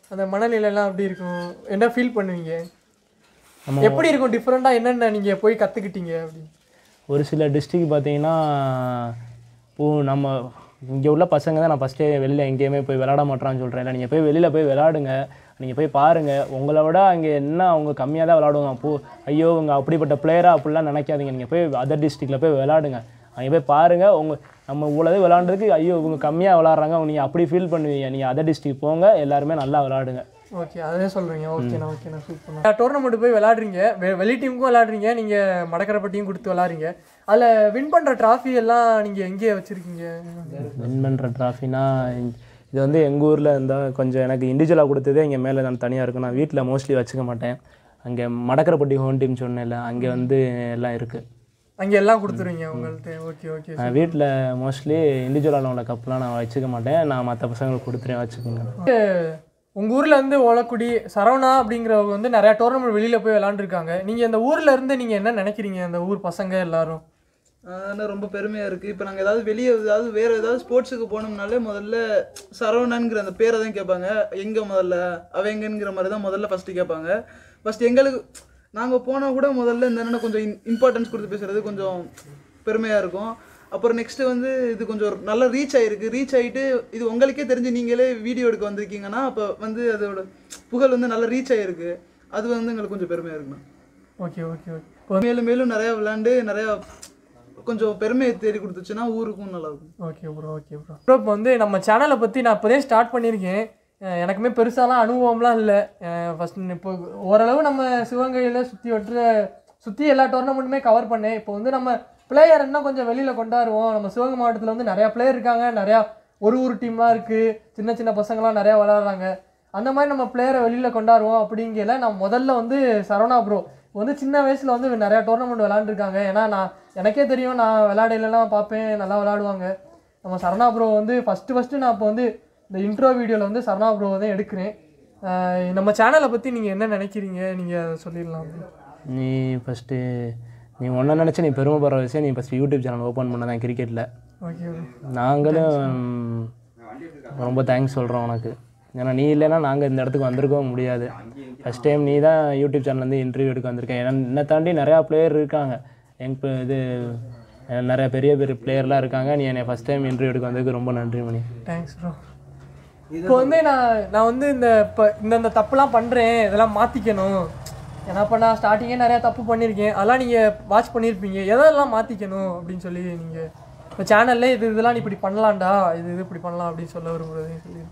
அந்த மனநிலையெல்லாம் எப்படி இருக்கும்? என்ன ஃபீல் பண்ணுவீங்க? எப்படி இருக்கும்? டிஃப்ரெண்ட்டாக என்னென்ன நீங்கள் போய் கற்றுக்கிட்டீங்க அப்படி ஒரு சில டிஸ்ட்ரிக் பார்த்தீங்கன்னா இப்போ நம்ம இங்கே உள்ள பசங்க தான் நான் ஃபஸ்ட்டே வெளியில் எங்கேயுமே போய் விளாட மாட்டான்னு சொல்கிறேன் இல்லை நீங்கள் போய் வெளியில் போய் விளாடுங்க நீங்கள் போய் பாருங்கள் உங்களை விட அங்கே என்ன அவங்க கம்மியாக தான் விளாடுவாங்க அப்போ ஐயோ உங்கள் அப்படிப்பட்ட பிளேயராக அப்படிலாம் நினைக்காதீங்க. நீங்கள் போய் அதர் டிஸ்ட்ரிக்டில் போய் விளாடுங்க அங்கே போய் பாருங்கள் உங்கள் நம்ம இவ்வளவு விளாண்டுறதுக்கு ஐயோ இவங்க கம்மியாக விளாட்றாங்க நீங்கள் அப்படி ஃபீல் பண்ணுவீங்க. நீங்கள் அதர் டிஸ்ட்ரிக் போங்க. எல்லாருமே நல்லா விளாடுங்க ஓகே அதே சொல்கிறீங்க ஓகேண்ணா ஓகேண்ணா சூப்பர்ண்ணா. டோர்னமெண்ட் போய் விளாடுறீங்க வெளி டீமுக்கும் விளாடுறீங்க நீங்கள் மடக்கரப்பட்டியும் கொடுத்து விளாடுறீங்க அதில் வின் பண்ணுற ட்ராஃபி எல்லாம் நீங்கள் எங்கே வச்சுருக்கீங்க? வின் பண்ணுற ட்ராஃபினா இது வந்து எங்கள் ஊரில் இருந்தால் கொஞ்சம் எனக்கு இண்டிவிஜுவலாக கொடுத்ததே இங்கே மேலே நான் தனியாக இருக்கும். நான் வீட்டில் மோஸ்ட்லி வச்சுக்க மாட்டேன். அங்கே மடக்கரப்பட்டி ஹோம் டீம் சொன்னேன்ல அங்கே வந்து எல்லாம் இருக்குது அங்கே எல்லாம் கொடுத்துருவீங்க உங்கள்கிட்ட ஓகே ஓகே நான் வீட்டில் மோஸ்ட்லி இண்டிவிஜுவலாக உள்ள கப்லாம் நான் வச்சுக்க மாட்டேன். நான் மற்ற பசங்களுக்கு கொடுத்துறேன் வச்சுக்கோங்க. உங்கள் ஊரில் இருந்து ஓலக்குடி சரவணா அப்படிங்கிறவங்க வந்து நிறையா டோர்னமெண்ட் வெளியில் போய் விளாண்டுருக்காங்க நீங்கள் இந்த ஊரில் இருந்து நீங்கள் என்ன நினைக்கிறீங்க? அந்த ஊர் பசங்க எல்லாரும். அதனால் ரொம்ப பெருமையாக இருக்குது இப்போ நாங்கள் ஏதாவது வெளியே ஏதாவது வேறு ஏதாவது ஸ்போர்ட்ஸுக்கு போனோம்னாலே முதல்ல சரவணன்கிற அந்த பேரை தான் கேட்பாங்க. எங்கே முதல்ல? அவ எங்கேங்கிற மாதிரி தான் முதல்ல ஃபஸ்ட்டு கேட்பாங்க. ஃபஸ்ட் எங்களுக்கு நாங்கள் போனால் கூட முதல்ல இந்த என்னென்ன கொஞ்சம் இம்பார்ட்டன்ஸ் கொடுத்து பேசுகிறது கொஞ்சம் பெருமையாக இருக்கும். அப்புறம் நெக்ஸ்ட்டு வந்து இது கொஞ்சம் நல்ல ரீச் ஆகிருக்கு ரீச் ஆகிட்டு இது உங்களுக்கே தெரிஞ்சு நீங்களே வீடியோ எடுக்க வந்திருக்கீங்கன்னா அப்போ வந்து அதோட புகழ் வந்து நல்லா ரீச் ஆகிருக்கு அது வந்து எங்களுக்கு கொஞ்சம் பெருமையாக இருக்குண்ணா ஓகே ஓகே ஓகே மேலும் மேலும் நிறையா விளாண்டு நிறையா கொஞ்சம் பெருமையை தேடி கொடுத்துச்சுன்னா ஊருக்கும் நல்லா இருக்கும் okay bro okay bro bro இப்போ வந்து நம்ம சேனலை பற்றி நான் இப்போதே ஸ்டார்ட் பண்ணியிருக்கேன். எனக்குமே பெருசாலாம் அனுபவம்லாம் இல்லை. ஃபஸ்ட் இப்போ ஓரளவு நம்ம சிவகங்கையில் சுற்றி வட்டுற சுற்றி எல்லா டோர்னமெண்ட்டுமே கவர் பண்ணேன். இப்போ வந்து நம்ம பிளேயர் இன்னும் கொஞ்சம் வெளியில் கொண்டாடுவோம். நம்ம சிவகங்கை மாவட்டத்தில் வந்து நிறையா பிளேயர் இருக்காங்க. நிறையா ஒரு ஒரு டீம்லாம் இருக்குது சின்ன சின்ன பசங்களாம் நிறையா விளாட்றாங்க அந்த மாதிரி நம்ம பிளேயரை வெளியில் கொண்டாடுவோம் அப்படிங்கல நான் முதல்ல வந்து சரவணா ப்ரோ வந்து சின்ன வயசில் வந்து நிறையா டோர்னமெண்ட் விளாண்டுருக்காங்க ஏன்னா நான் எனக்கே தெரியும் நான் விளையாடையிலலாம் பார்ப்பேன். நல்லா விளாடுவாங்க நம்ம சரணா ப்ரோ வந்து ஃபஸ்ட்டு ஃபஸ்ட்டு நான் இப்போ வந்து இந்த இன்ட்ரோ வீடியோவில் வந்து சரணா ப்ரோ தான் எடுக்கிறேன். நம்ம சேனலை பற்றி நீங்கள் என்ன நினைக்கிறீங்க? நீங்கள் சொல்லிடலாம். நீ ஃபஸ்ட்டு நீ ஒன்றை நினச்சி நீ பெருமைப்படுற விஷயம் நீ ஃபஸ்ட்டு யூடியூப் சேனல் ஓப்பன் பண்ண தான் கிரிக்கெட்டில் நாங்களும் ரொம்ப தேங்க்ஸ் சொல்கிறோம் உனக்கு. ஏன்னா நீ இல்லைன்னா நாங்கள் இந்த இடத்துக்கு வந்திருக்கவும் முடியாது. ஃபஸ்ட் டைம் நீ தான் யூடியூப் சேனல் வந்து இன்டர்வியூ எடுக்க வந்திருக்கேன் ஏன்னா என்னை தாண்டி நிறையா பிளேயர் இருக்காங்க. எங் இது நிறைய பெரிய பெரிய பிளேயர்லாம் இருக்காங்க. நீ என்னை ஃபஸ்ட் டைம் இன்டர்வியூ எடுக்க வந்ததுக்கு ரொம்ப நன்றி மணி. தேங்க்ஸ் ப்ரோ இப்போ வந்து நான் நான் வந்து இந்த இப்போ இந்தந்த தப்புலாம் பண்ணுறேன் இதெல்லாம் மாற்றிக்கணும் ஏன்னா இப்போ நான் ஸ்டார்டிங்கே நிறையா தப்பு பண்ணியிருக்கேன் அதெல்லாம் நீங்கள் வாட்ச் பண்ணியிருப்பீங்க எதெல்லாம் மாற்றிக்கணும் அப்படின்னு சொல்லி நீங்கள் இப்போ சேனலில் இது இதெல்லாம் நீ இப்படி பண்ணலாம்டா. இது இது இப்படி பண்ணலாம் அப்படின்னு சொல்ல விரும்புகிறதையும் சொல்லி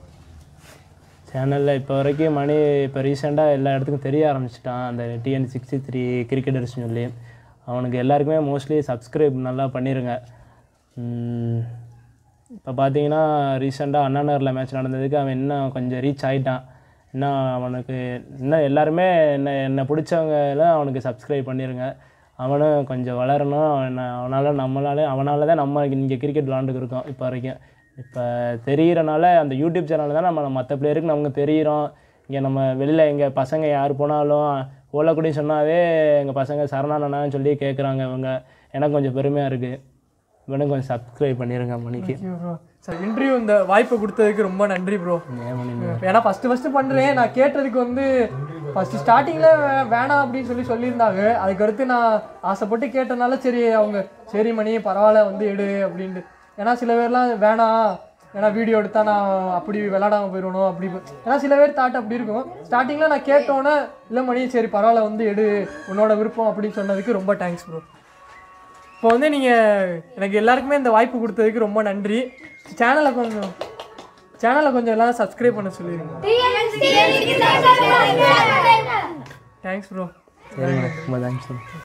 சேனலில் இப்போ வரைக்கும் மணி இப்போ ரீசெண்டாக எல்லா இடத்துக்கும் தெரிய ஆரம்பிச்சிட்டான். அந்த டிஎன் சிக்ஸ்டி த்ரீ கிரிக்கெட்டர்ஸ் சொல்லி. அவனுக்கு எல்லாருக்குமே மோஸ்ட்லி சப்ஸ்கிரைப் நல்லா பண்ணிடுங்க இப்போ பார்த்தீங்கன்னா ரீசெண்டாக அண்ணாநகரில் மேட்ச் நடந்ததுக்கு அவன் இன்னும் கொஞ்சம் ரீச் ஆகிட்டான் இன்னும் அவனுக்கு இன்னும் எல்லாருமே என்ன என்னை பிடிச்சவங்க அவனுக்கு சப்ஸ்கிரைப் பண்ணிடுங்க அவனும் கொஞ்சம் வளரணும். அவனை அவனால் நம்மளாலே அவனால தான் நம்ம இங்கே கிரிக்கெட் விளாண்டுக்கிருக்கோம் இப்போ வரைக்கும். இப்போ தெரிகிறனால அந்த யூடியூப் சேனலில் தான் நம்ம மற்ற பிளேயருக்கு நமக்கு தெரிகிறோம் இங்கே நம்ம வெளியில் எங்கள் பசங்க யார் போனாலும் ஓலக்குடி சொன்னாவே எங்கள் பசங்க சரணானண்ணான்னு சொல்லி கேட்குறாங்க இவங்க. எனக்கு கொஞ்சம் பெருமையாக இருக்குது இவனும் கொஞ்சம் சப்ஸ்கிரைப் பண்ணிடுங்க மணிக்கு. சார் இன்டர்வியூ இந்த வாய்ப்பை கொடுத்ததுக்கு ரொம்ப நன்றி ப்ரோ ஏன்னா ஃபஸ்ட்டு ஃபஸ்ட்டு பண்ணுறேன் நான் கேட்டதுக்கு வந்து ஃபஸ்ட்டு ஸ்டார்டிங்கில் வேணாம் அப்படின்னு சொல்லி சொல்லியிருந்தாங்க. அதுக்கடுத்து நான் ஆசைப்பட்டு கேட்டனால சரி அவங்க சரி மணி பரவாயில்ல வந்து எடு அப்படின்ட்டு. ஏன்னா சில பேர்லாம் வேணாம். ஏன்னா வீடியோ எடுத்தால் நான் அப்படி விளாடாமல் போயிடணும் அப்படி ஏன்னா சில பேர் தாட் அப்படி இருக்கும். ஸ்டார்டிங்கில் நான் கேட்டோன்னே இல்லை மணி சரி பரவாயில்ல வந்து எடு. உன்னோட விருப்பம் அப்படின்னு சொன்னதுக்கு ரொம்ப தேங்க்ஸ் ப்ரோ இப்போ வந்து நீங்கள் எனக்கு எல்லாருக்குமே இந்த வாய்ப்பு கொடுத்ததுக்கு ரொம்ப நன்றி. சேனலை கொஞ்சம் சேனலை கொஞ்சம் எல்லாரும் சப்ஸ்கிரைப் பண்ண சொல்லிடுங்க தேங்க்ஸ் ப்ரோ சரிங்க ரொம்ப தேங்க்ஸ்